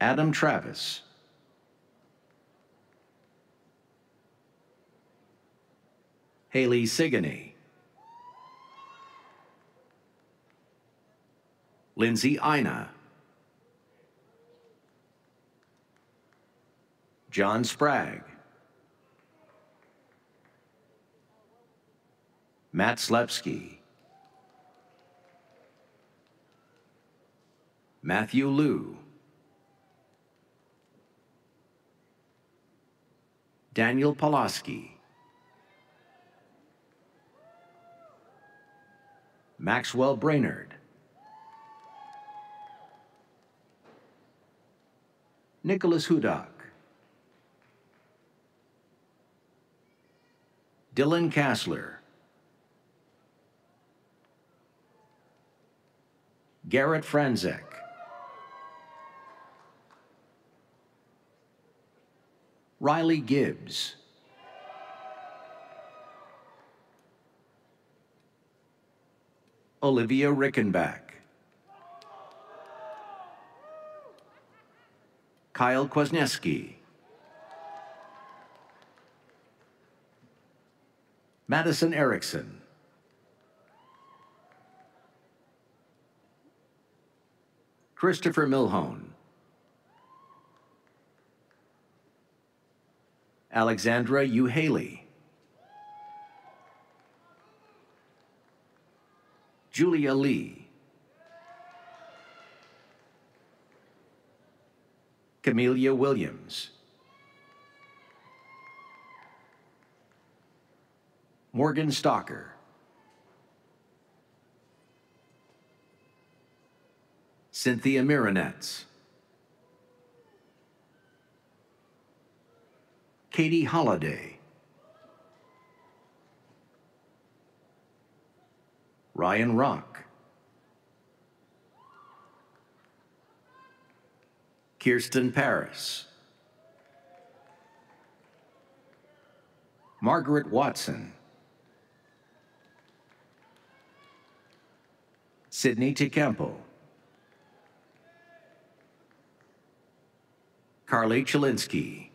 Adam Travis. Haley Sigany. Lindsay Ina. John Sprague. Matt Slepsky. Matthew Liu. Daniel Pulaski. Maxwell Brainerd. Nicholas Hudak. Dylan Kassler. Garrett Franzek. Riley Gibbs. Olivia Rickenback. Kyle Kwasniewski. Madison Erickson. Christopher Milhone. Alexandra U. Haley. Julia Lee. Camelia Williams. Morgan Stalker. Cynthia Mironetz. Katie Holliday. Ryan Rock. Kirsten Paris. Margaret Watson. Sydney Tecampo. Carly Chelinsky.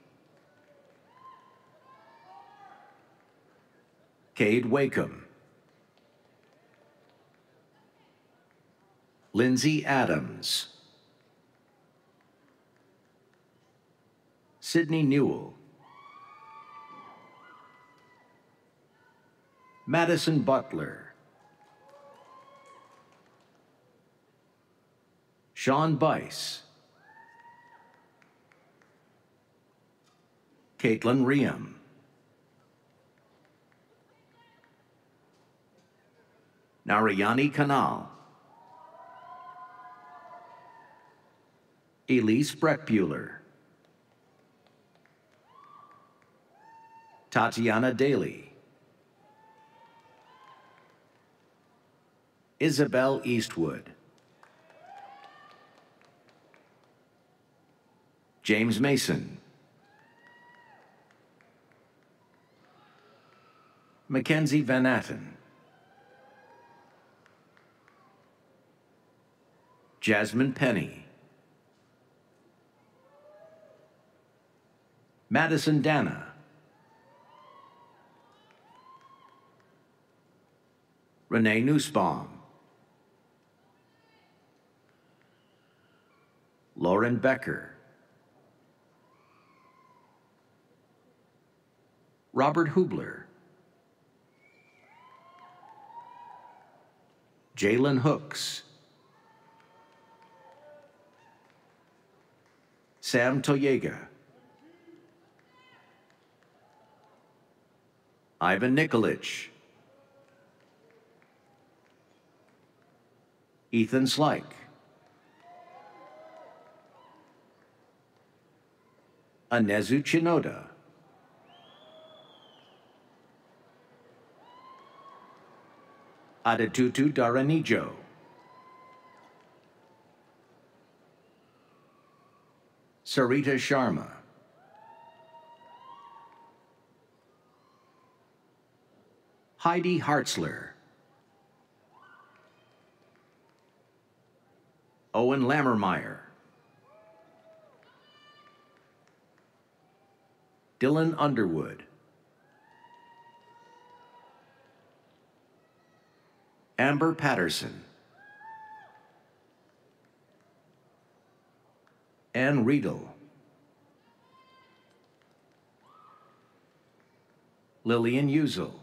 Cade Wakeham. Lindsay Adams. Sydney Newell. Madison Butler. Sean Bice. Caitlin Riem. Narayani Kanal. Elise Breckbuehler. Tatiana Daly. Isabel Eastwood. James Mason. Mackenzie Van Atten. Jasmine Penny. Madison Dana. Renee Nussbaum. Lauren Becker. Robert Hubler. Jalen Hooks. Sam Toyega. Ivan Nikolic. Ethan Slyke. Anezu Chinoda. Adetutu Daranijo. Sarita Sharma. Heidi Hartzler. Owen Lammermeyer. Dylan Underwood. Amber Patterson. Ann Riedel. Lillian Uzel.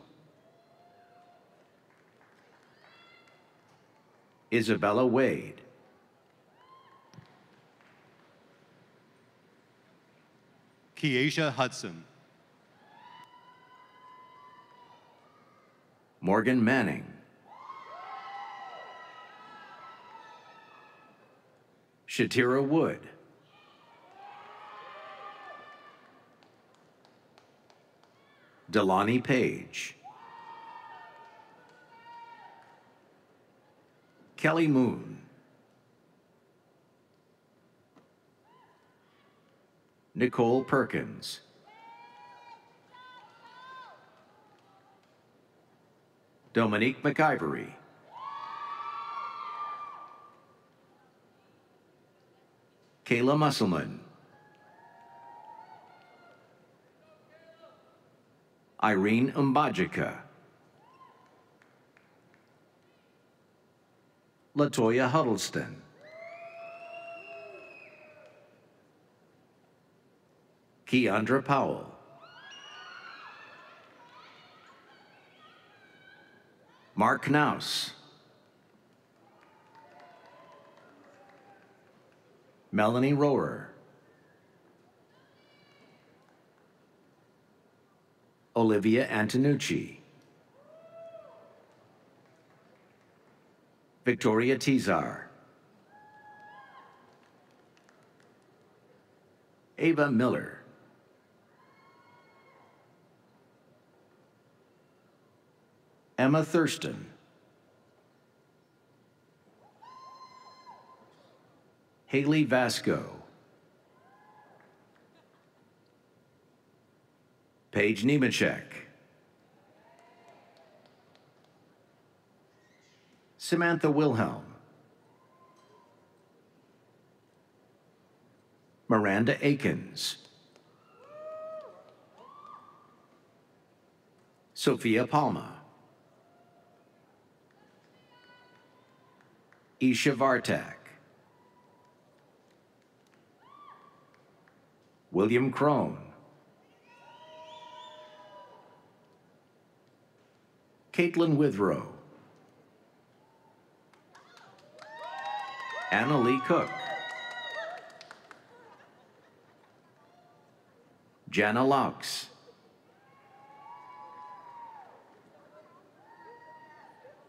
Isabella Wade. Keisha Hudson. Morgan Manning. Shatira Wood. Delani Page. Kelly Moon. Nicole Perkins. Dominique McIvory. Kayla Musselman. Irene Umbajika. Latoya Huddleston. Keandra Powell. Mark Knaus. Melanie Rohrer. Olivia Antonucci. Victoria Tizar. Ava Miller. Emma Thurston. Haley Vasco. Paige Nemechek. Samantha Wilhelm. Miranda Akins. Sophia Palma. Isha Vartak. William Crone. Caitlin Withrow. Anna Lee Cook. Jana Laux.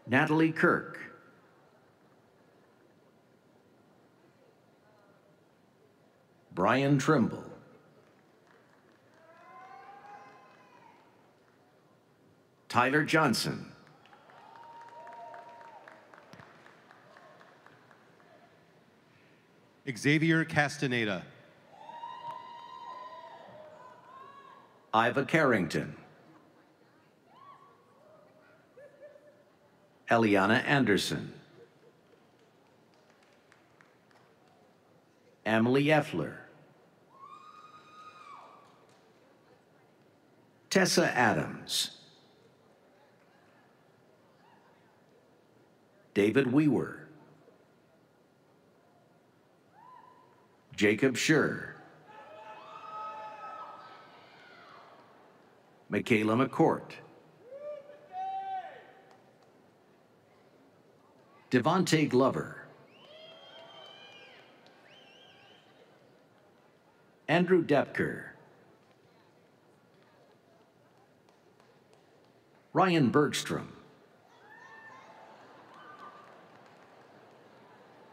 Natalie Kirk. Brian Trimble. Tyler Johnson. Xavier Castaneda. Iva Carrington. Eliana Anderson. Emily Effler. Tessa Adams. David Weaver. Jacob Schur. Michaela McCourt. Devontae Glover. Andrew Depker. Ryan Bergstrom.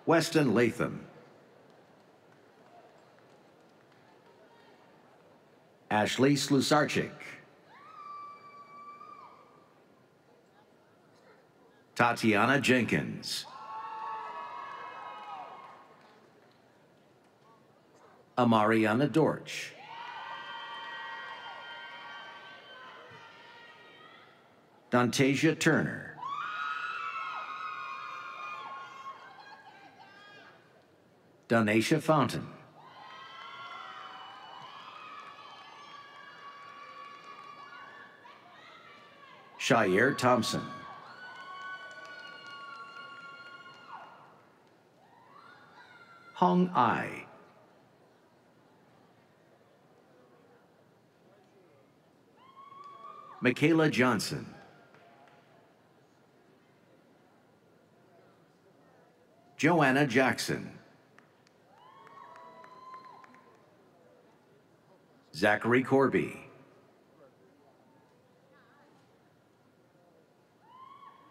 Weston Latham. Ashley Slusarchik. Tatiana Jenkins. Amariana Dorch. Dontasia Turner. Donatia Fountain. Shire Thompson. Hong Ai. Michaela Johnson. Joanna Jackson. Zachary Corby.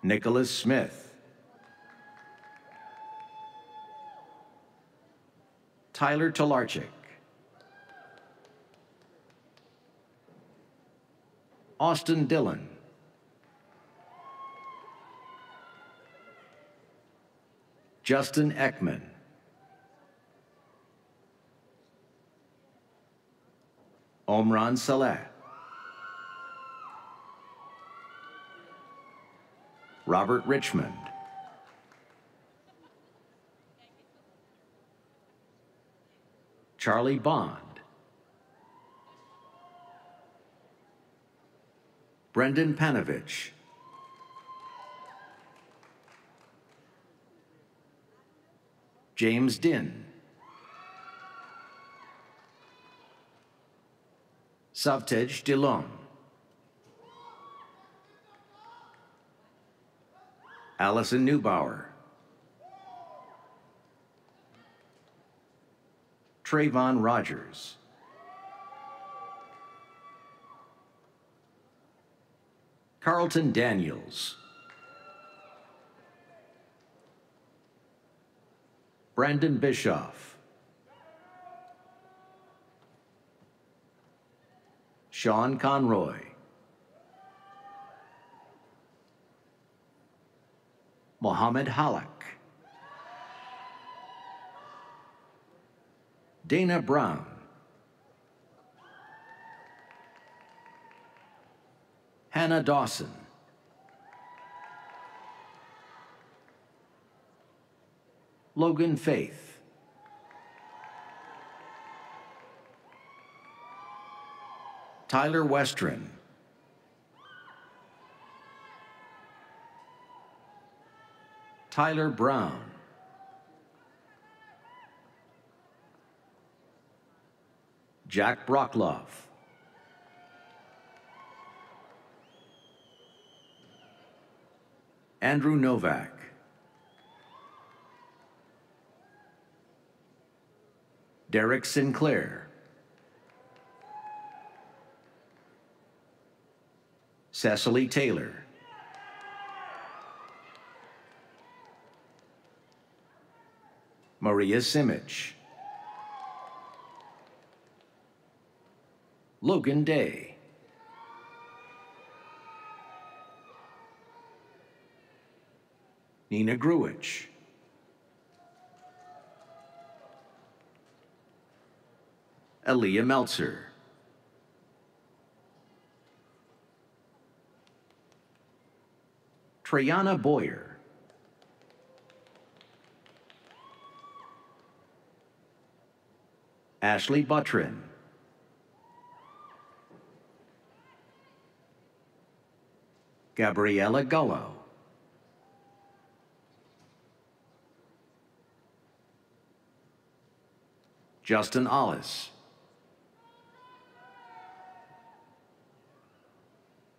Nicholas Smith. Tyler Talarchik. Austin Dillon. Justin Ekman. Omran Saleh. Robert Richmond. Charlie Bond. Brendan Panovich. James Din. Savtej Dillon. Allison Neubauer. Trayvon Rogers. Carlton Daniels. Brandon Bischoff. Sean Conroy. Mohammed Halak. Dana Brown. Hannah Dawson. Logan Faith. Tyler Westron. Tyler Brown. Jack Brockloff. Andrew Novak. Derek Sinclair. Cecily Taylor. Maria Simic. Logan Day. Nina Gruich. Aaliyah Meltzer. Trayana Boyer. Ashley Buttrin. Gabriella Gullo. Justin Ollis.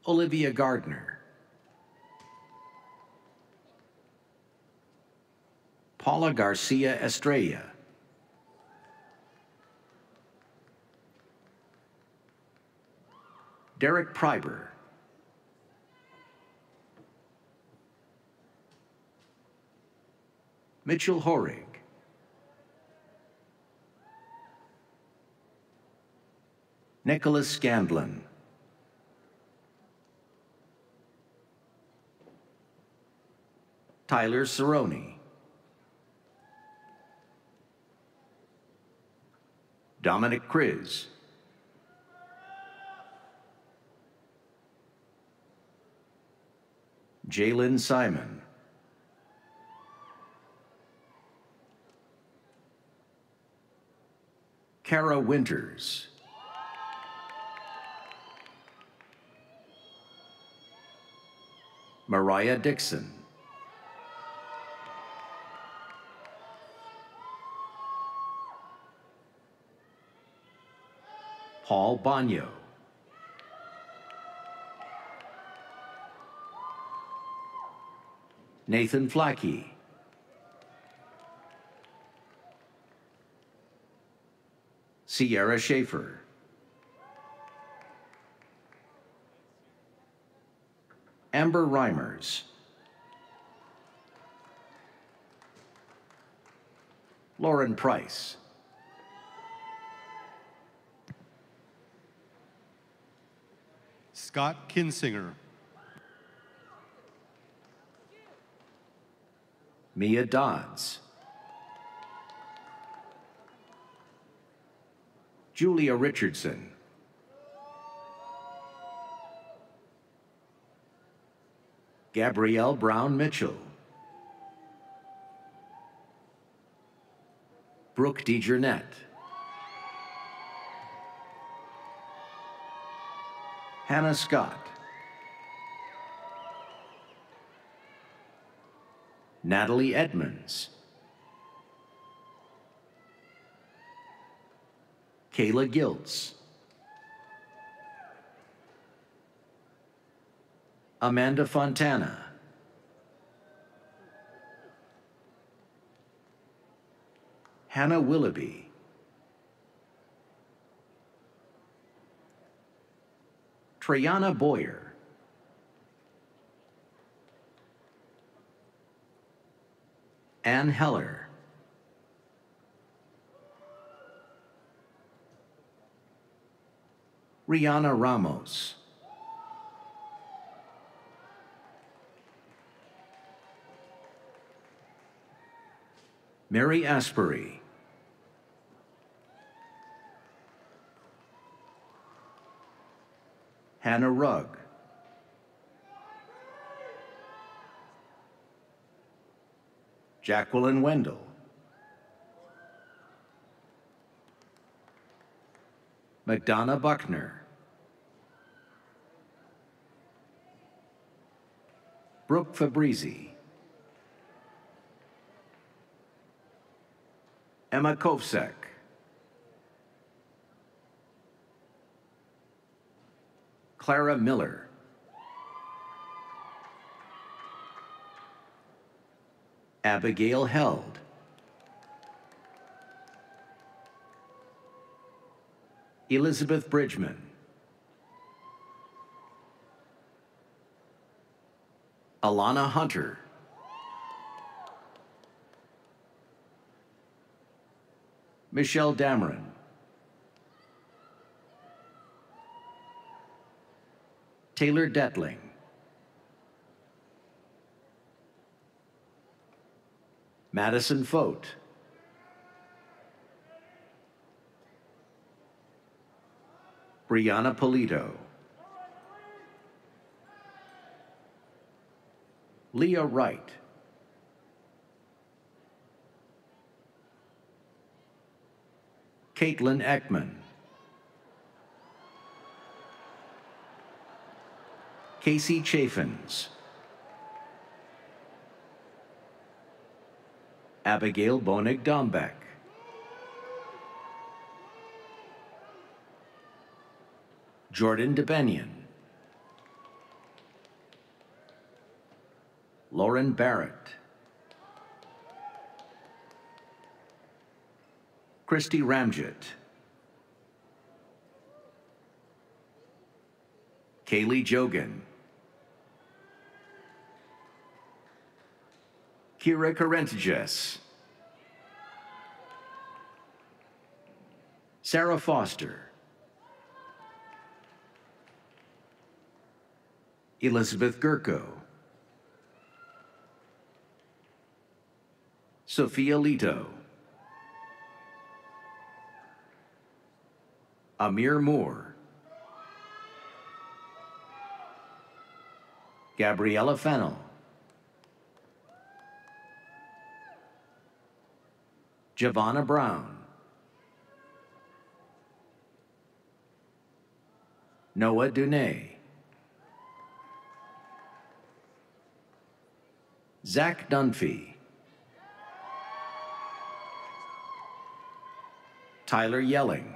Olivia Gardner. Paula Garcia Estrella. Derek Pryber. Mitchell Horig. Nicholas Scandlin. Tyler Cerrone. Dominic Kriz. Jalen Simon. Kara Winters. Mariah Dixon. Paul Bagno. Nathan Flackey. Sierra Schaefer. Amber Reimers. Lauren Price. Scott Kinsinger. Mia Dodds. Julia Richardson. Gabrielle Brown Mitchell. Brooke DeJarnett. Hannah Scott. Natalie Edmonds. Kayla Giltz. Amanda Fontana. Hannah Willoughby. Priyana Boyer. Ann Heller. Rihanna Ramos. Mary Asbury. Hannah Rugg. Jacqueline Wendell. McDonough Buckner. Brooke Fabrizi. Emma Kovsek. Clara Miller. Abigail Held. Elizabeth Bridgman. Alana Hunter. Michelle Dameron. Taylor Detling. Madison Fote. Brianna Polito. Leah Wright. Caitlin Ekman. Casey Chaffins. Abigail Bonig Dombeck. Jordan DeBenion. Lauren Barrett. Christy Ramjet. Kaylee Jogan. Kira Carentiges. Sarah Foster. Elizabeth Gurko. Sophia Lito. Amir Moore. Gabriella Fennel. Giovanna Brown. Noah Dunay. Zach Dunphy. Tyler Yelling.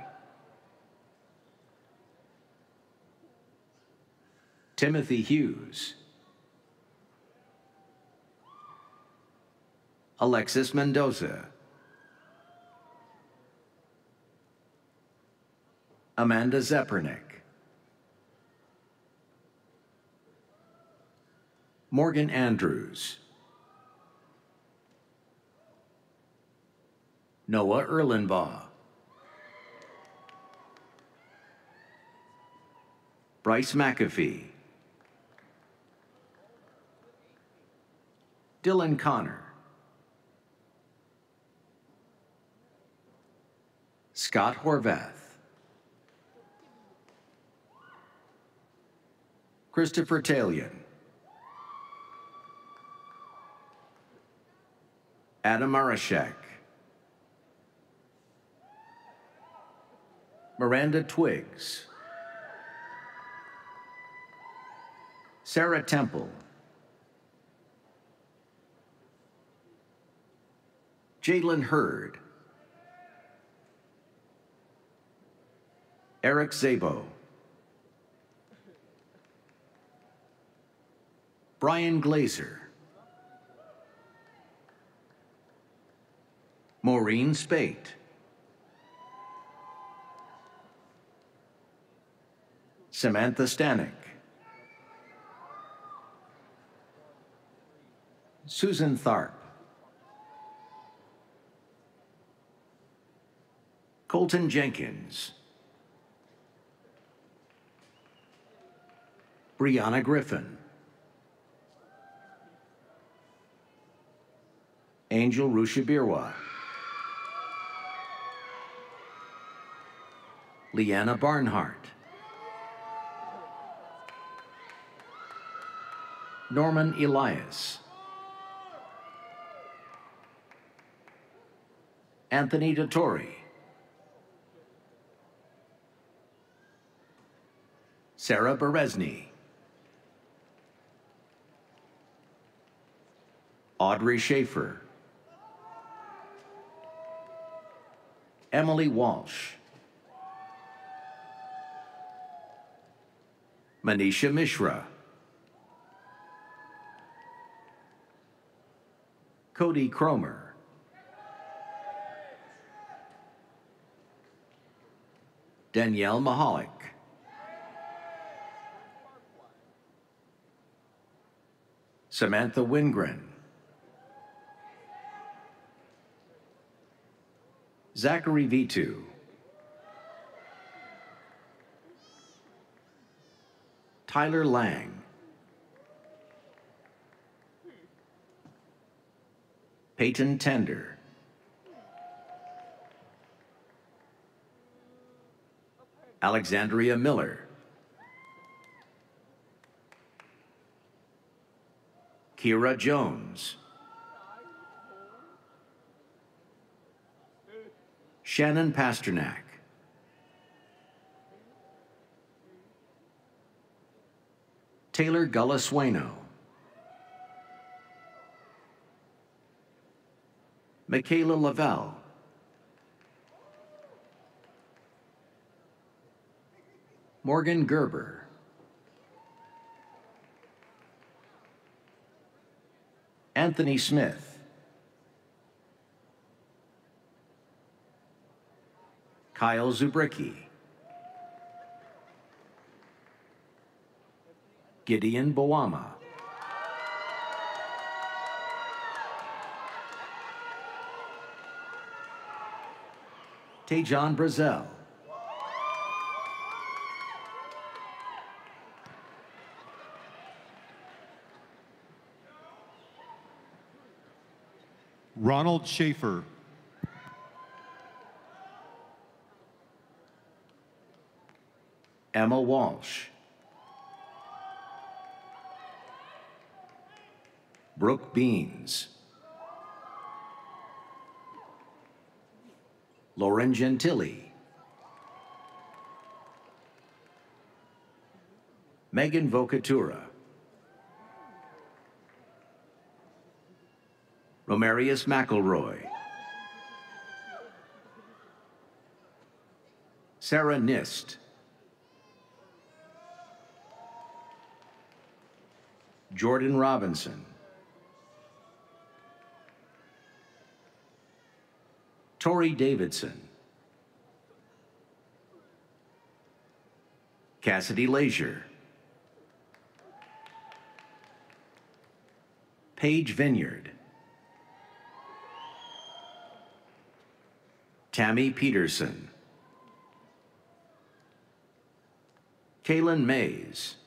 Timothy Hughes. Alexis Mendoza. Amanda Zepernick. Morgan Andrews. Noah Erlenbaugh. Bryce McAfee. Dylan Connor. Scott Horvath. Christopher Talion. Adam Marashek. Miranda Twiggs. Sarah Temple. Jalen Hurd. Eric Zabo. Brian Glazer. Maureen Spate. Samantha Stanek. Susan Tharp. Colton Jenkins. Brianna Griffin. Angel Rushabirwa. Leanna Barnhart. Norman Elias. Anthony Dottori. Sarah Berezny. Audrey Schaefer. Emily Walsh. Manisha Mishra. Cody Cromer. Danielle Mahalik. Samantha Wingren. Zachary Vitu. Tyler Lang. Peyton Tender. Alexandria Miller. Kira Jones. Shannon Pasternak. Taylor Gullasueno. Michaela Lavelle. Morgan Gerber. Anthony Smith. Kyle Zubricki. Gideon Boama. Tejan Brazel. Ronald Schaefer. Emma Walsh. Brooke Beans. Lauren Gentili. Megan Vocatura. Romarius McElroy. Sarah Nist. Jordan Robinson. Tori Davidson. Cassidy Leisure. Paige Vineyard. Tammy Peterson. Kaylin Mays.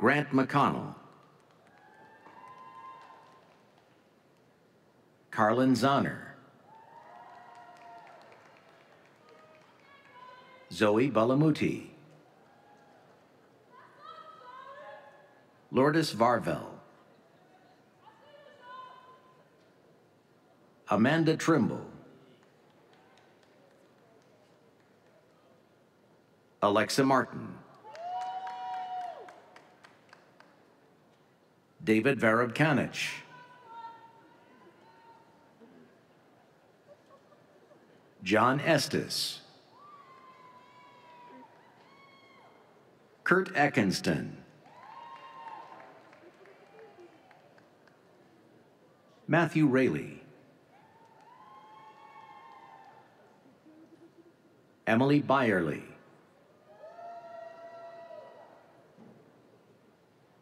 Grant McConnell. Carlin Zahner. Zoe Balamuti. Lourdes Varvel. Amanda Trimble. Alexa Martin. David Varabkanich. John Estes. Kurt Eckenston. Matthew Rayleigh. Emily Byerly.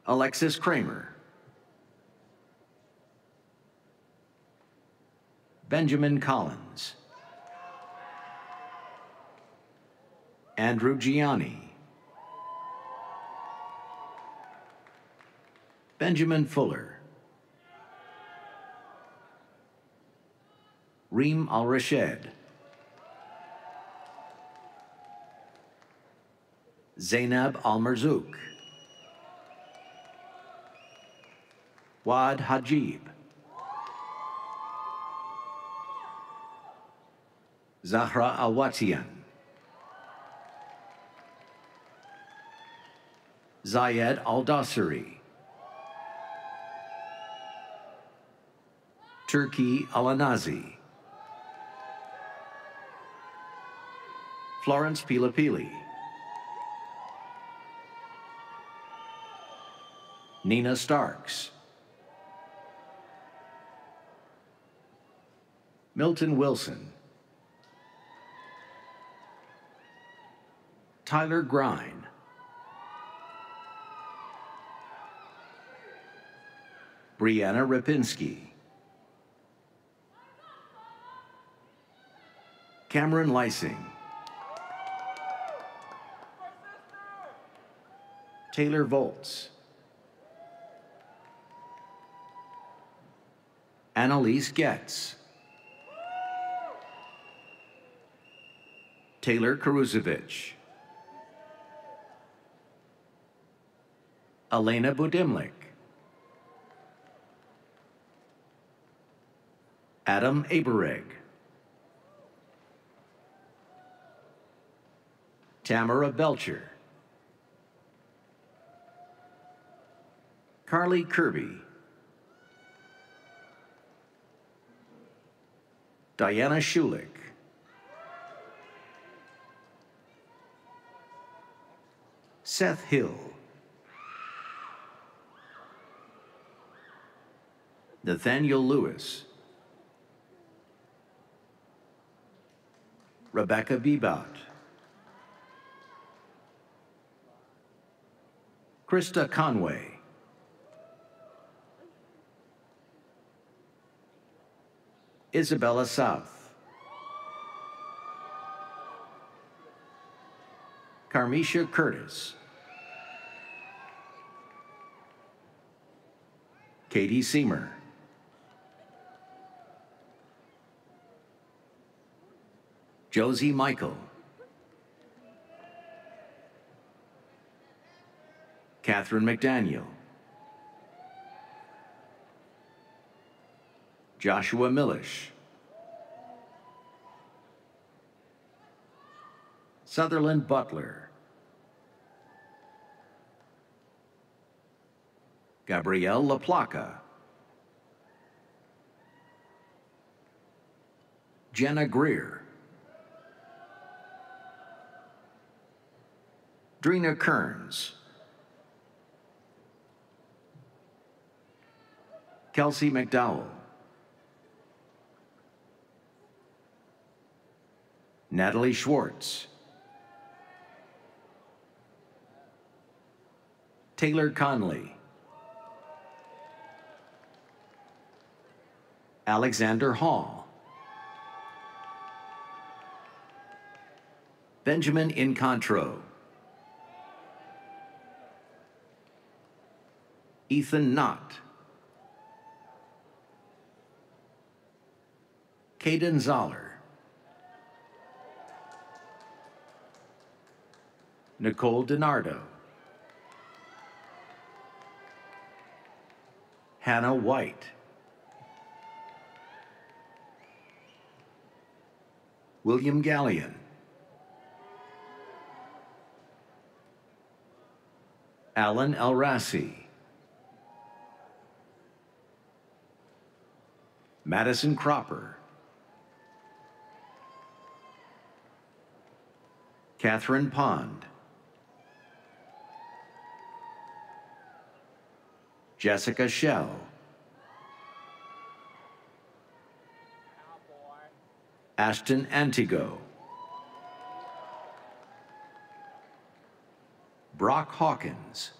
Alexis Kramer. Benjamin Collins, Andrew Gianni, Benjamin Fuller, Reem Al Rashed, Zainab Al Marzouk, Wad Hajib, Zahra Awatian, Zayed Al Dosari, Turki Al Anazi, Florence Pilapili, Nina Starks, Milton Wilson, Tyler Grine, Brianna Rapinski, Cameron Lysing, Taylor Volts, Annalise Getz, Taylor Karuzovich, Elena Budimlik, Adam Abereg, Tamara Belcher, Carly Kirby, Diana Schulich, Seth Hill, Nathaniel Lewis, Rebecca Bebot, Krista Conway, Isabella South, Carmisha Curtis, Katie Seamer, Josie Michael, Catherine McDaniel, Joshua Millish, Sutherland Butler, Gabrielle LaPlaca, Jenna Greer, Drina Kearns, Kelsey McDowell, Natalie Schwartz, Taylor Conley, Alexander Hall, Benjamin Incontro, Ethan Knott, Caden Zoller, Nicole DiNardo, Hannah White, William Gallion, Alan Elrassi, Madison Cropper, Catherine Pond, Jessica Shell, Ashton Antigo, Brock Hawkins,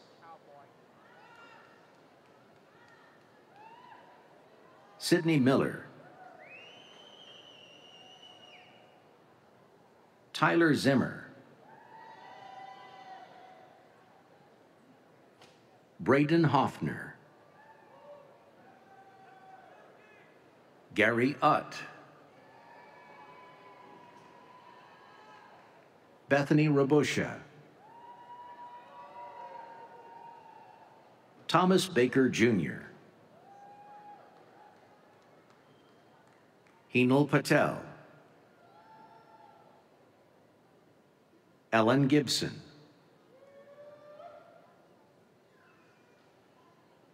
Sidney Miller, Tyler Zimmer, Braden Hoffner, Gary Utt, Bethany Rabusha, Thomas Baker Jr. Heenal Patel. Ellen Gibson.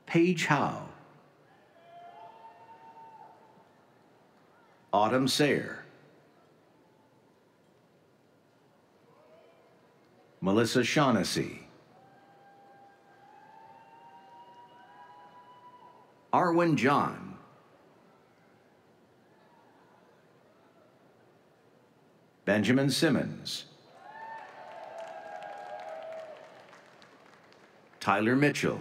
Paige Howe. Autumn Sayer. Melissa Shaughnessy. Arwen John. Benjamin Simmons. Tyler Mitchell.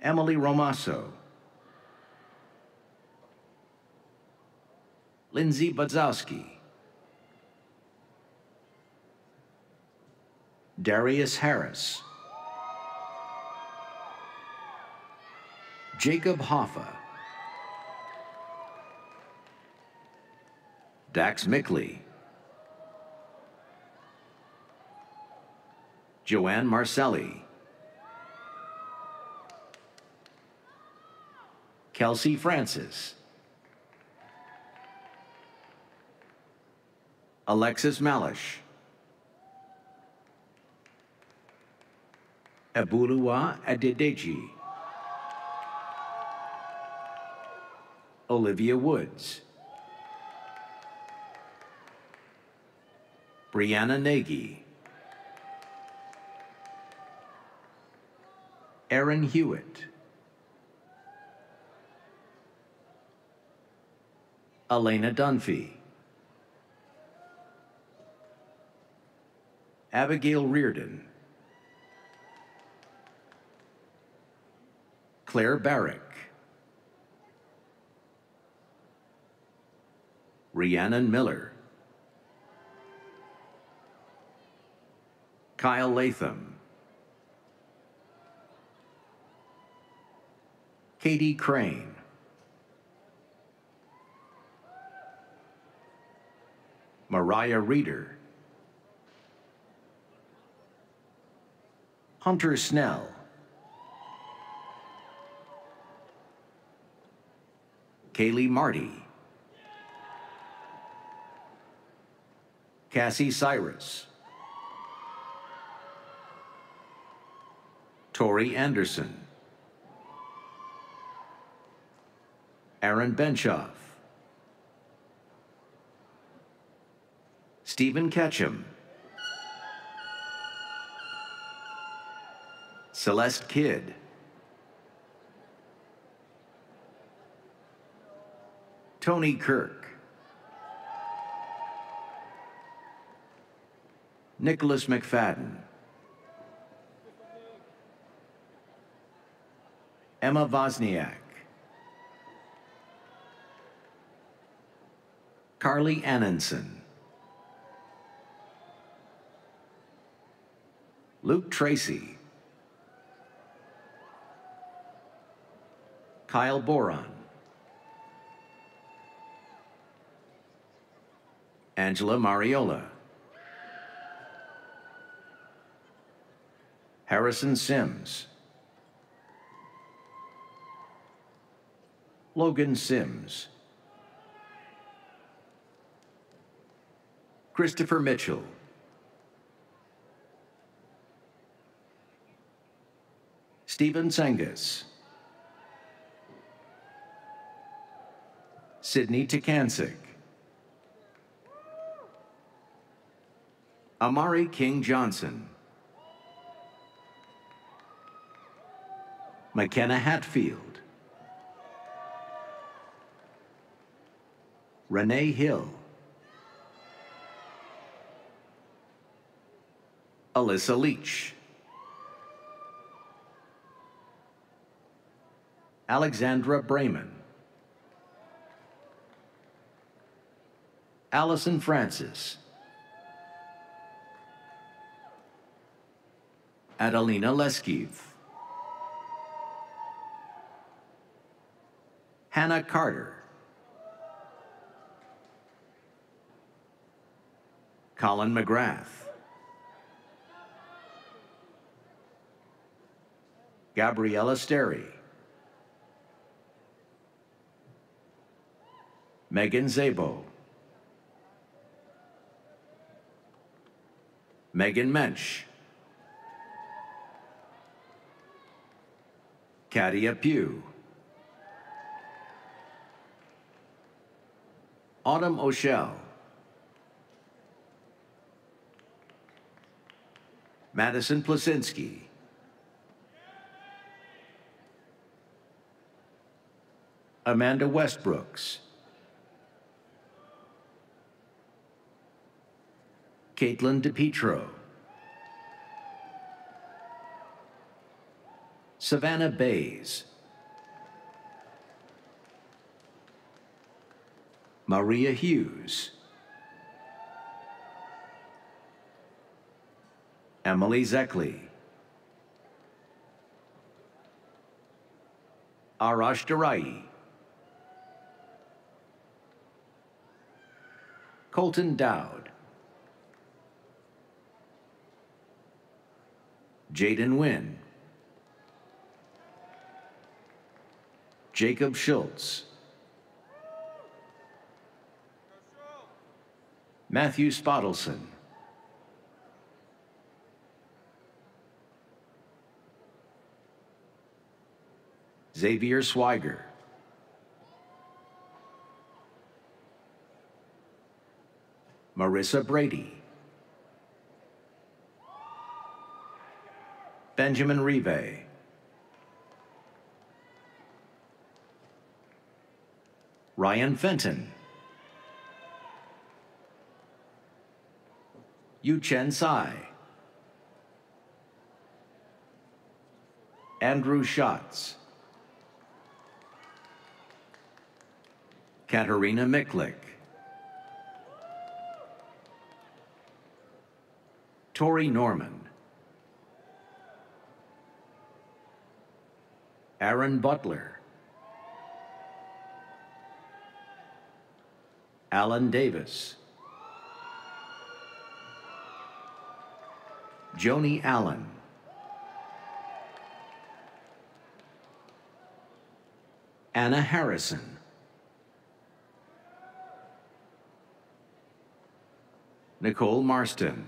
Emily Romasso. Lindsay Budzowski. Darius Harris. Jacob Hoffa. Dax Mickley. Joanne Marcelli. Kelsey Francis. Alexis Malish. Ebuluwa Adedeji. Olivia Woods. Brianna Nagy. Aaron Hewitt. Elena Dunphy. Abigail Reardon. Claire Barrick. Rhiannon Miller. Kyle Latham. Katie Crane. Mariah Reeder. Hunter Snell. Kaylee Marty. Cassie Cyrus. Tori Anderson. Aaron Benchoff. Stephen Ketchum. Celeste Kidd. Tony Kirk. Nicholas McFadden. Emma Wozniak. Carly Annenson. Luke Tracy. Kyle Boron. Angela Mariola. Harrison Sims. Logan Sims. Christopher Mitchell. Stephen Sengus. Sydney Takansik. Amari King Johnson. McKenna Hatfield. Renee Hill. Alyssa Leach. Alexandra Brayman. Allison Francis. Adelina Leskiv. Hannah Carter. Colin McGrath. Gabriella Sterry. Megan Zabo. Megan Mensch. Katia Pugh. Autumn O'Shell. Madison Plasinski. Amanda Westbrooks. Caitlin DePietro. Savannah Bays. Maria Hughes. Emily Zeckley. Arash Darai. Colton Dowd. Jaden Wynn. Jacob Schultz. Matthew Spottelson. Xavier Swiger. Marissa Brady. Benjamin Rive. Ryan Fenton. Yu Chen Sai. Andrew Schatz. Katerina Miklik. Tori Norman. Aaron Butler. Alan Davis. Joni Allen. Anna Harrison. Nicole Marston.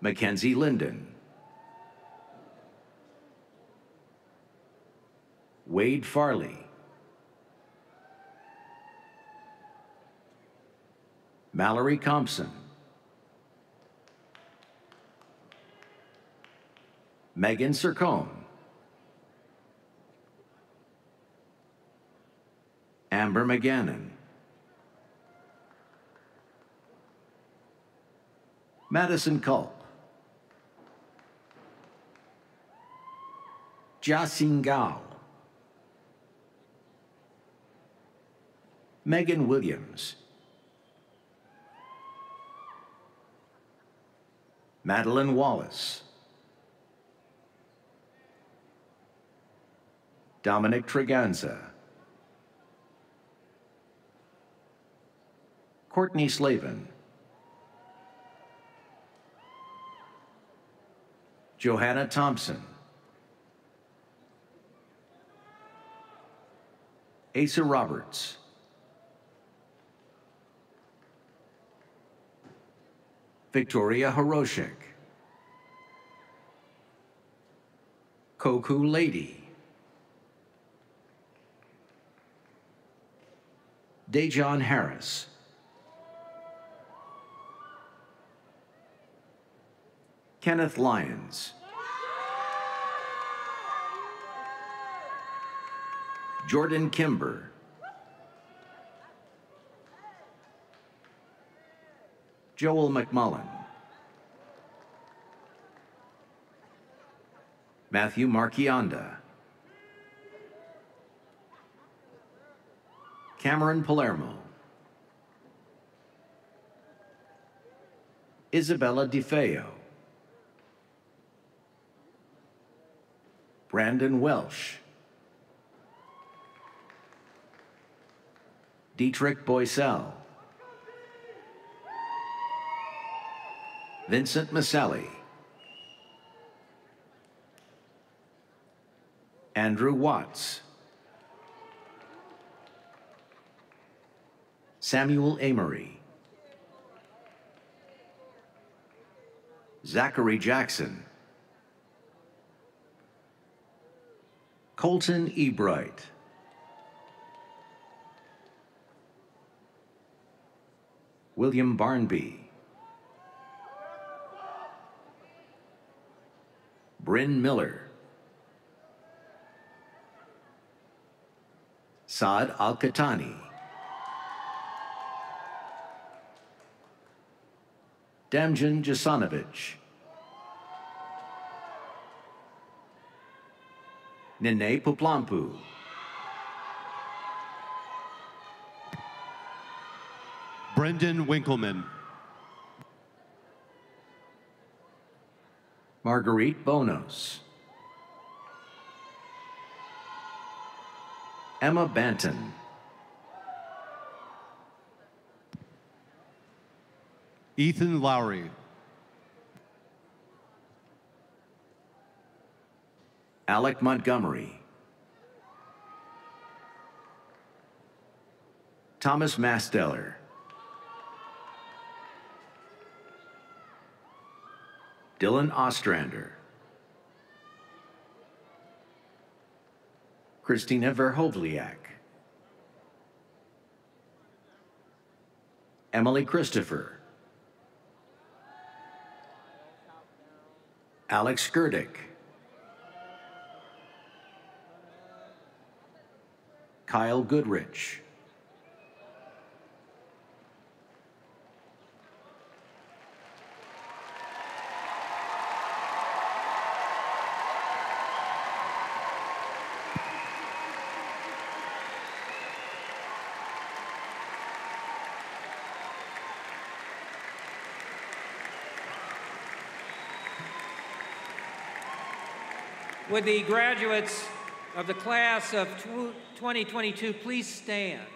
Mackenzie Linden. Wade Farley. Mallory Thompson. Megan Sircone. Amber McGannon. Madison Culp. Jiaxing Gao. Megan Williams. Madeline Wallace. Dominic Treganza. Courtney Slavin. Johanna Thompson. Asa Roberts. Victoria Hiroshik. Koku Lady. Dejon Harris. Kenneth Lyons. Jordan Kimber. Joel McMullen. Matthew Marchionda. Cameron Palermo, Isabella DeFeo, Brandon Welsh, Dietrich Boisel, Vincent Maselli, Andrew Watts, Samuel Amory, Zachary Jackson, Colton Ebright, William Barnby, Bryn Miller, Saad Al Khatani, Damjan Jasanovic, Nene Puplampu, Brendan Winkleman. Marguerite Bonos, Emma Banton, Ethan Lowry. Alec Montgomery, Thomas Masteller, Dylan Ostrander, Christina Verhovliak, Emily Christopher, Alex Gerdick, Kyle Goodrich, Would the graduates of the class of 2022 please stand?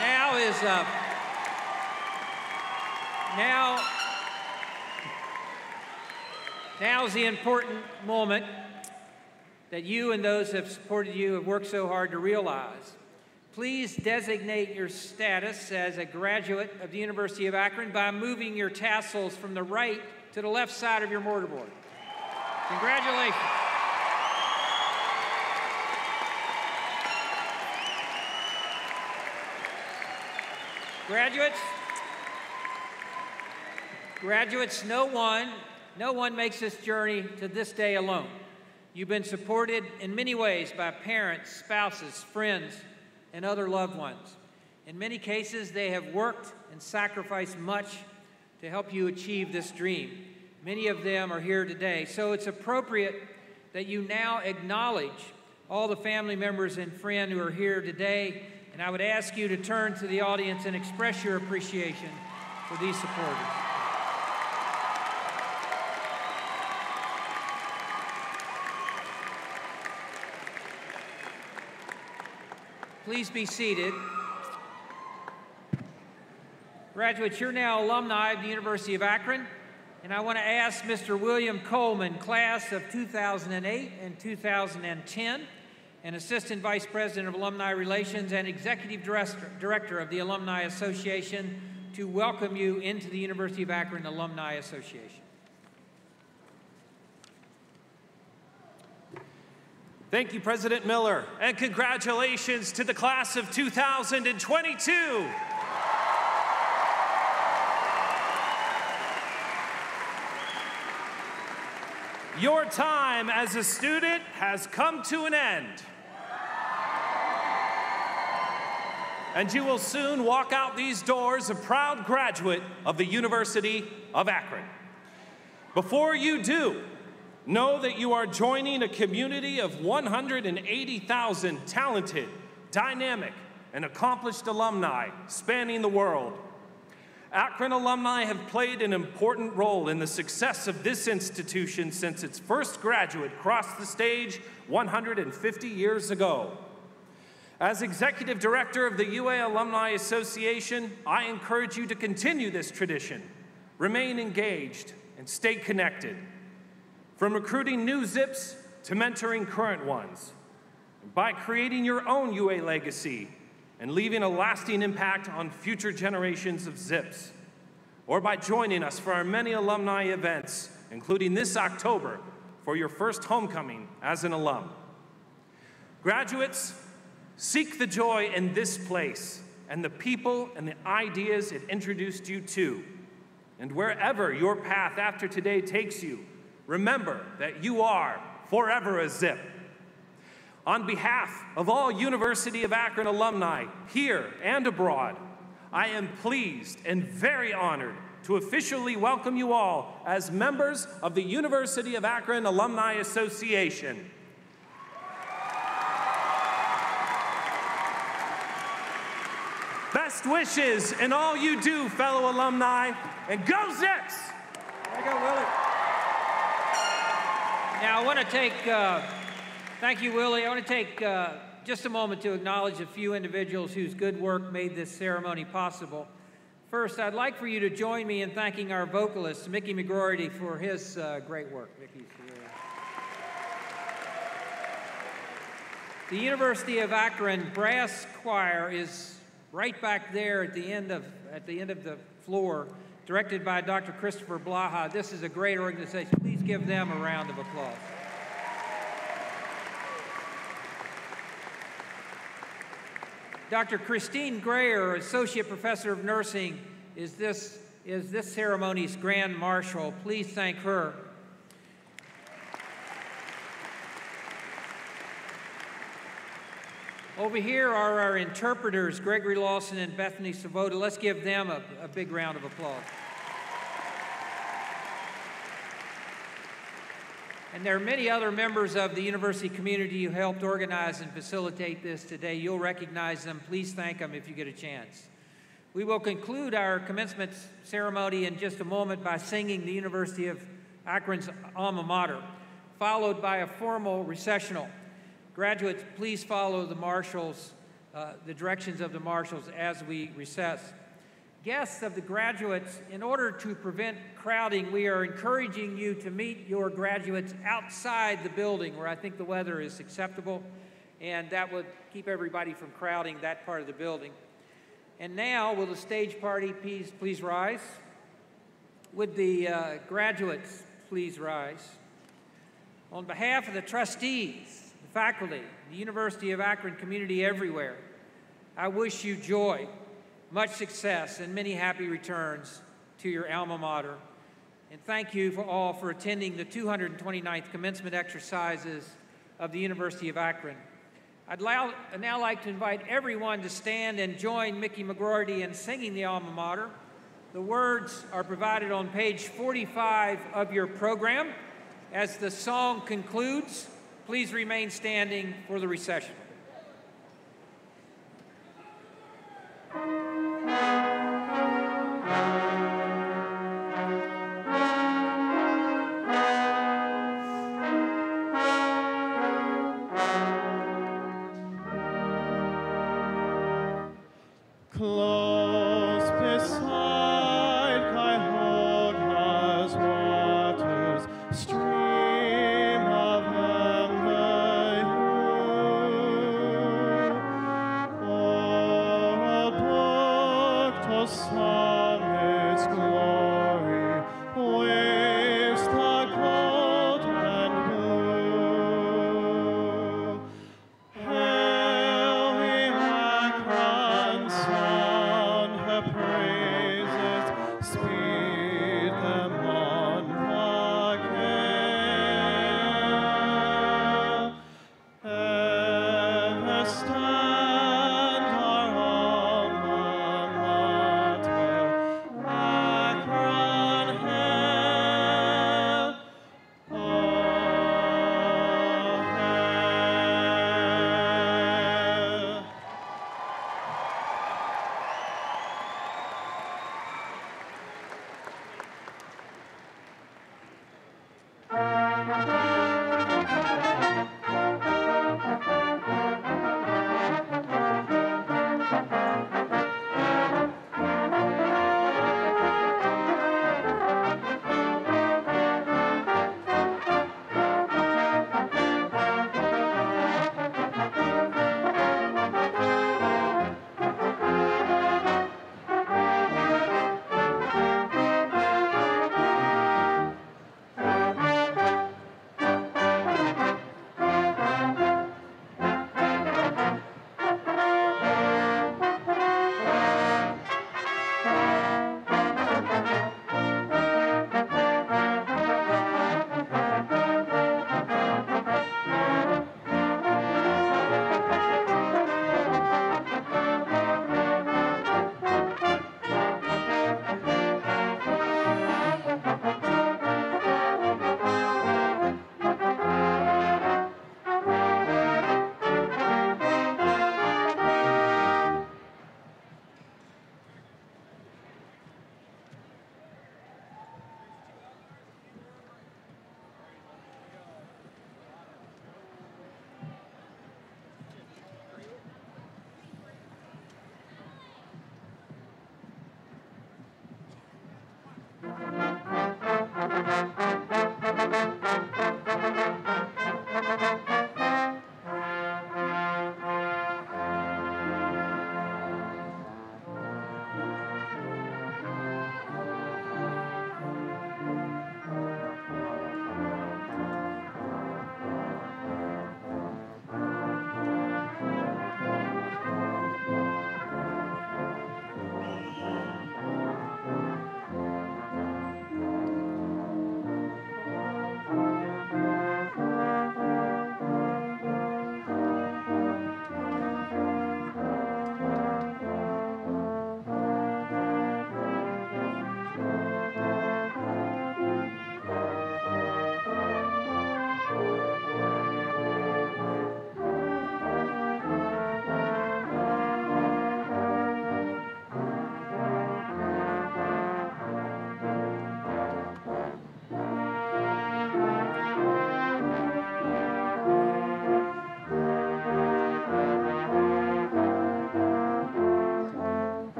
Now is uh, now now is the important moment that you and those who have supported you have worked so hard to realize. Please designate your status as a graduate of the University of Akron by moving your tassels from the right to the left side of your mortarboard. Congratulations. Graduates, graduates, no one, no one makes this journey to this day alone. You've been supported in many ways by parents, spouses, friends, and other loved ones. In many cases, they have worked and sacrificed much to help you achieve this dream. Many of them are here today, so it's appropriate that you now acknowledge all the family members and friends who are here today. And I would ask you to turn to the audience and express your appreciation for these supporters. Please be seated. Graduates, you're now alumni of the University of Akron, and I want to ask Mr. William Coleman, class of 2008 and 2010, and Assistant Vice President of Alumni Relations and Executive Director of the Alumni Association, to welcome you into the University of Akron Alumni Association. Thank you, President Miller, and congratulations to the class of 2022. Your time as a student has come to an end. And you will soon walk out these doors a proud graduate of the University of Akron. Before you do, know that you are joining a community of 180,000 talented, dynamic, and accomplished alumni spanning the world. Akron alumni have played an important role in the success of this institution since its first graduate crossed the stage 150 years ago. As Executive Director of the UA Alumni Association, I encourage you to continue this tradition, remain engaged, and stay connected. From recruiting new zips to mentoring current ones, by creating your own UA legacy and leaving a lasting impact on future generations of zips, or by joining us for our many alumni events, including this October for your first homecoming as an alum. Graduates, seek the joy in this place and the people and the ideas it introduced you to. And wherever your path after today takes you, remember that you are forever a zip. On behalf of all University of Akron alumni, here and abroad, I am pleased and very honored to officially welcome you all as members of the University of Akron Alumni Association. Best wishes in all you do, fellow alumni, and go Zips! There you go, Willie. Now, I want to take, uh, thank you, Willie. I want to take uh, just a moment to acknowledge a few individuals whose good work made this ceremony possible. First, I'd like for you to join me in thanking our vocalist, Mickey McGroarty, for his uh, great work. Mickey's here. The University of Akron Brass Choir is right back there at the end of, at the, end of the floor, directed by Dr. Christopher Blaha. This is a great organization. Please give them a round of applause. Dr. Christine Grayer, Associate Professor of Nursing, is this, is this ceremony's Grand Marshal. Please thank her. Over here are our interpreters, Gregory Lawson and Bethany Savoda. Let's give them a, a big round of applause. And there are many other members of the university community who helped organize and facilitate this today. You'll recognize them. Please thank them if you get a chance. We will conclude our commencement ceremony in just a moment by singing the University of Akron's alma mater, followed by a formal recessional. Graduates, please follow the marshals, uh, the directions of the marshals as we recess. Guests of the graduates, in order to prevent crowding, we are encouraging you to meet your graduates outside the building where I think the weather is acceptable, and that would keep everybody from crowding that part of the building. And now, will the stage party please, please rise? Would the uh, graduates please rise? On behalf of the trustees, faculty, the University of Akron community everywhere, I wish you joy, much success, and many happy returns to your alma mater. And thank you for all for attending the 229th commencement exercises of the University of Akron. I'd now like to invite everyone to stand and join Mickey McGroarty in singing the alma mater. The words are provided on page 45 of your program. As the song concludes, Please remain standing for the recession.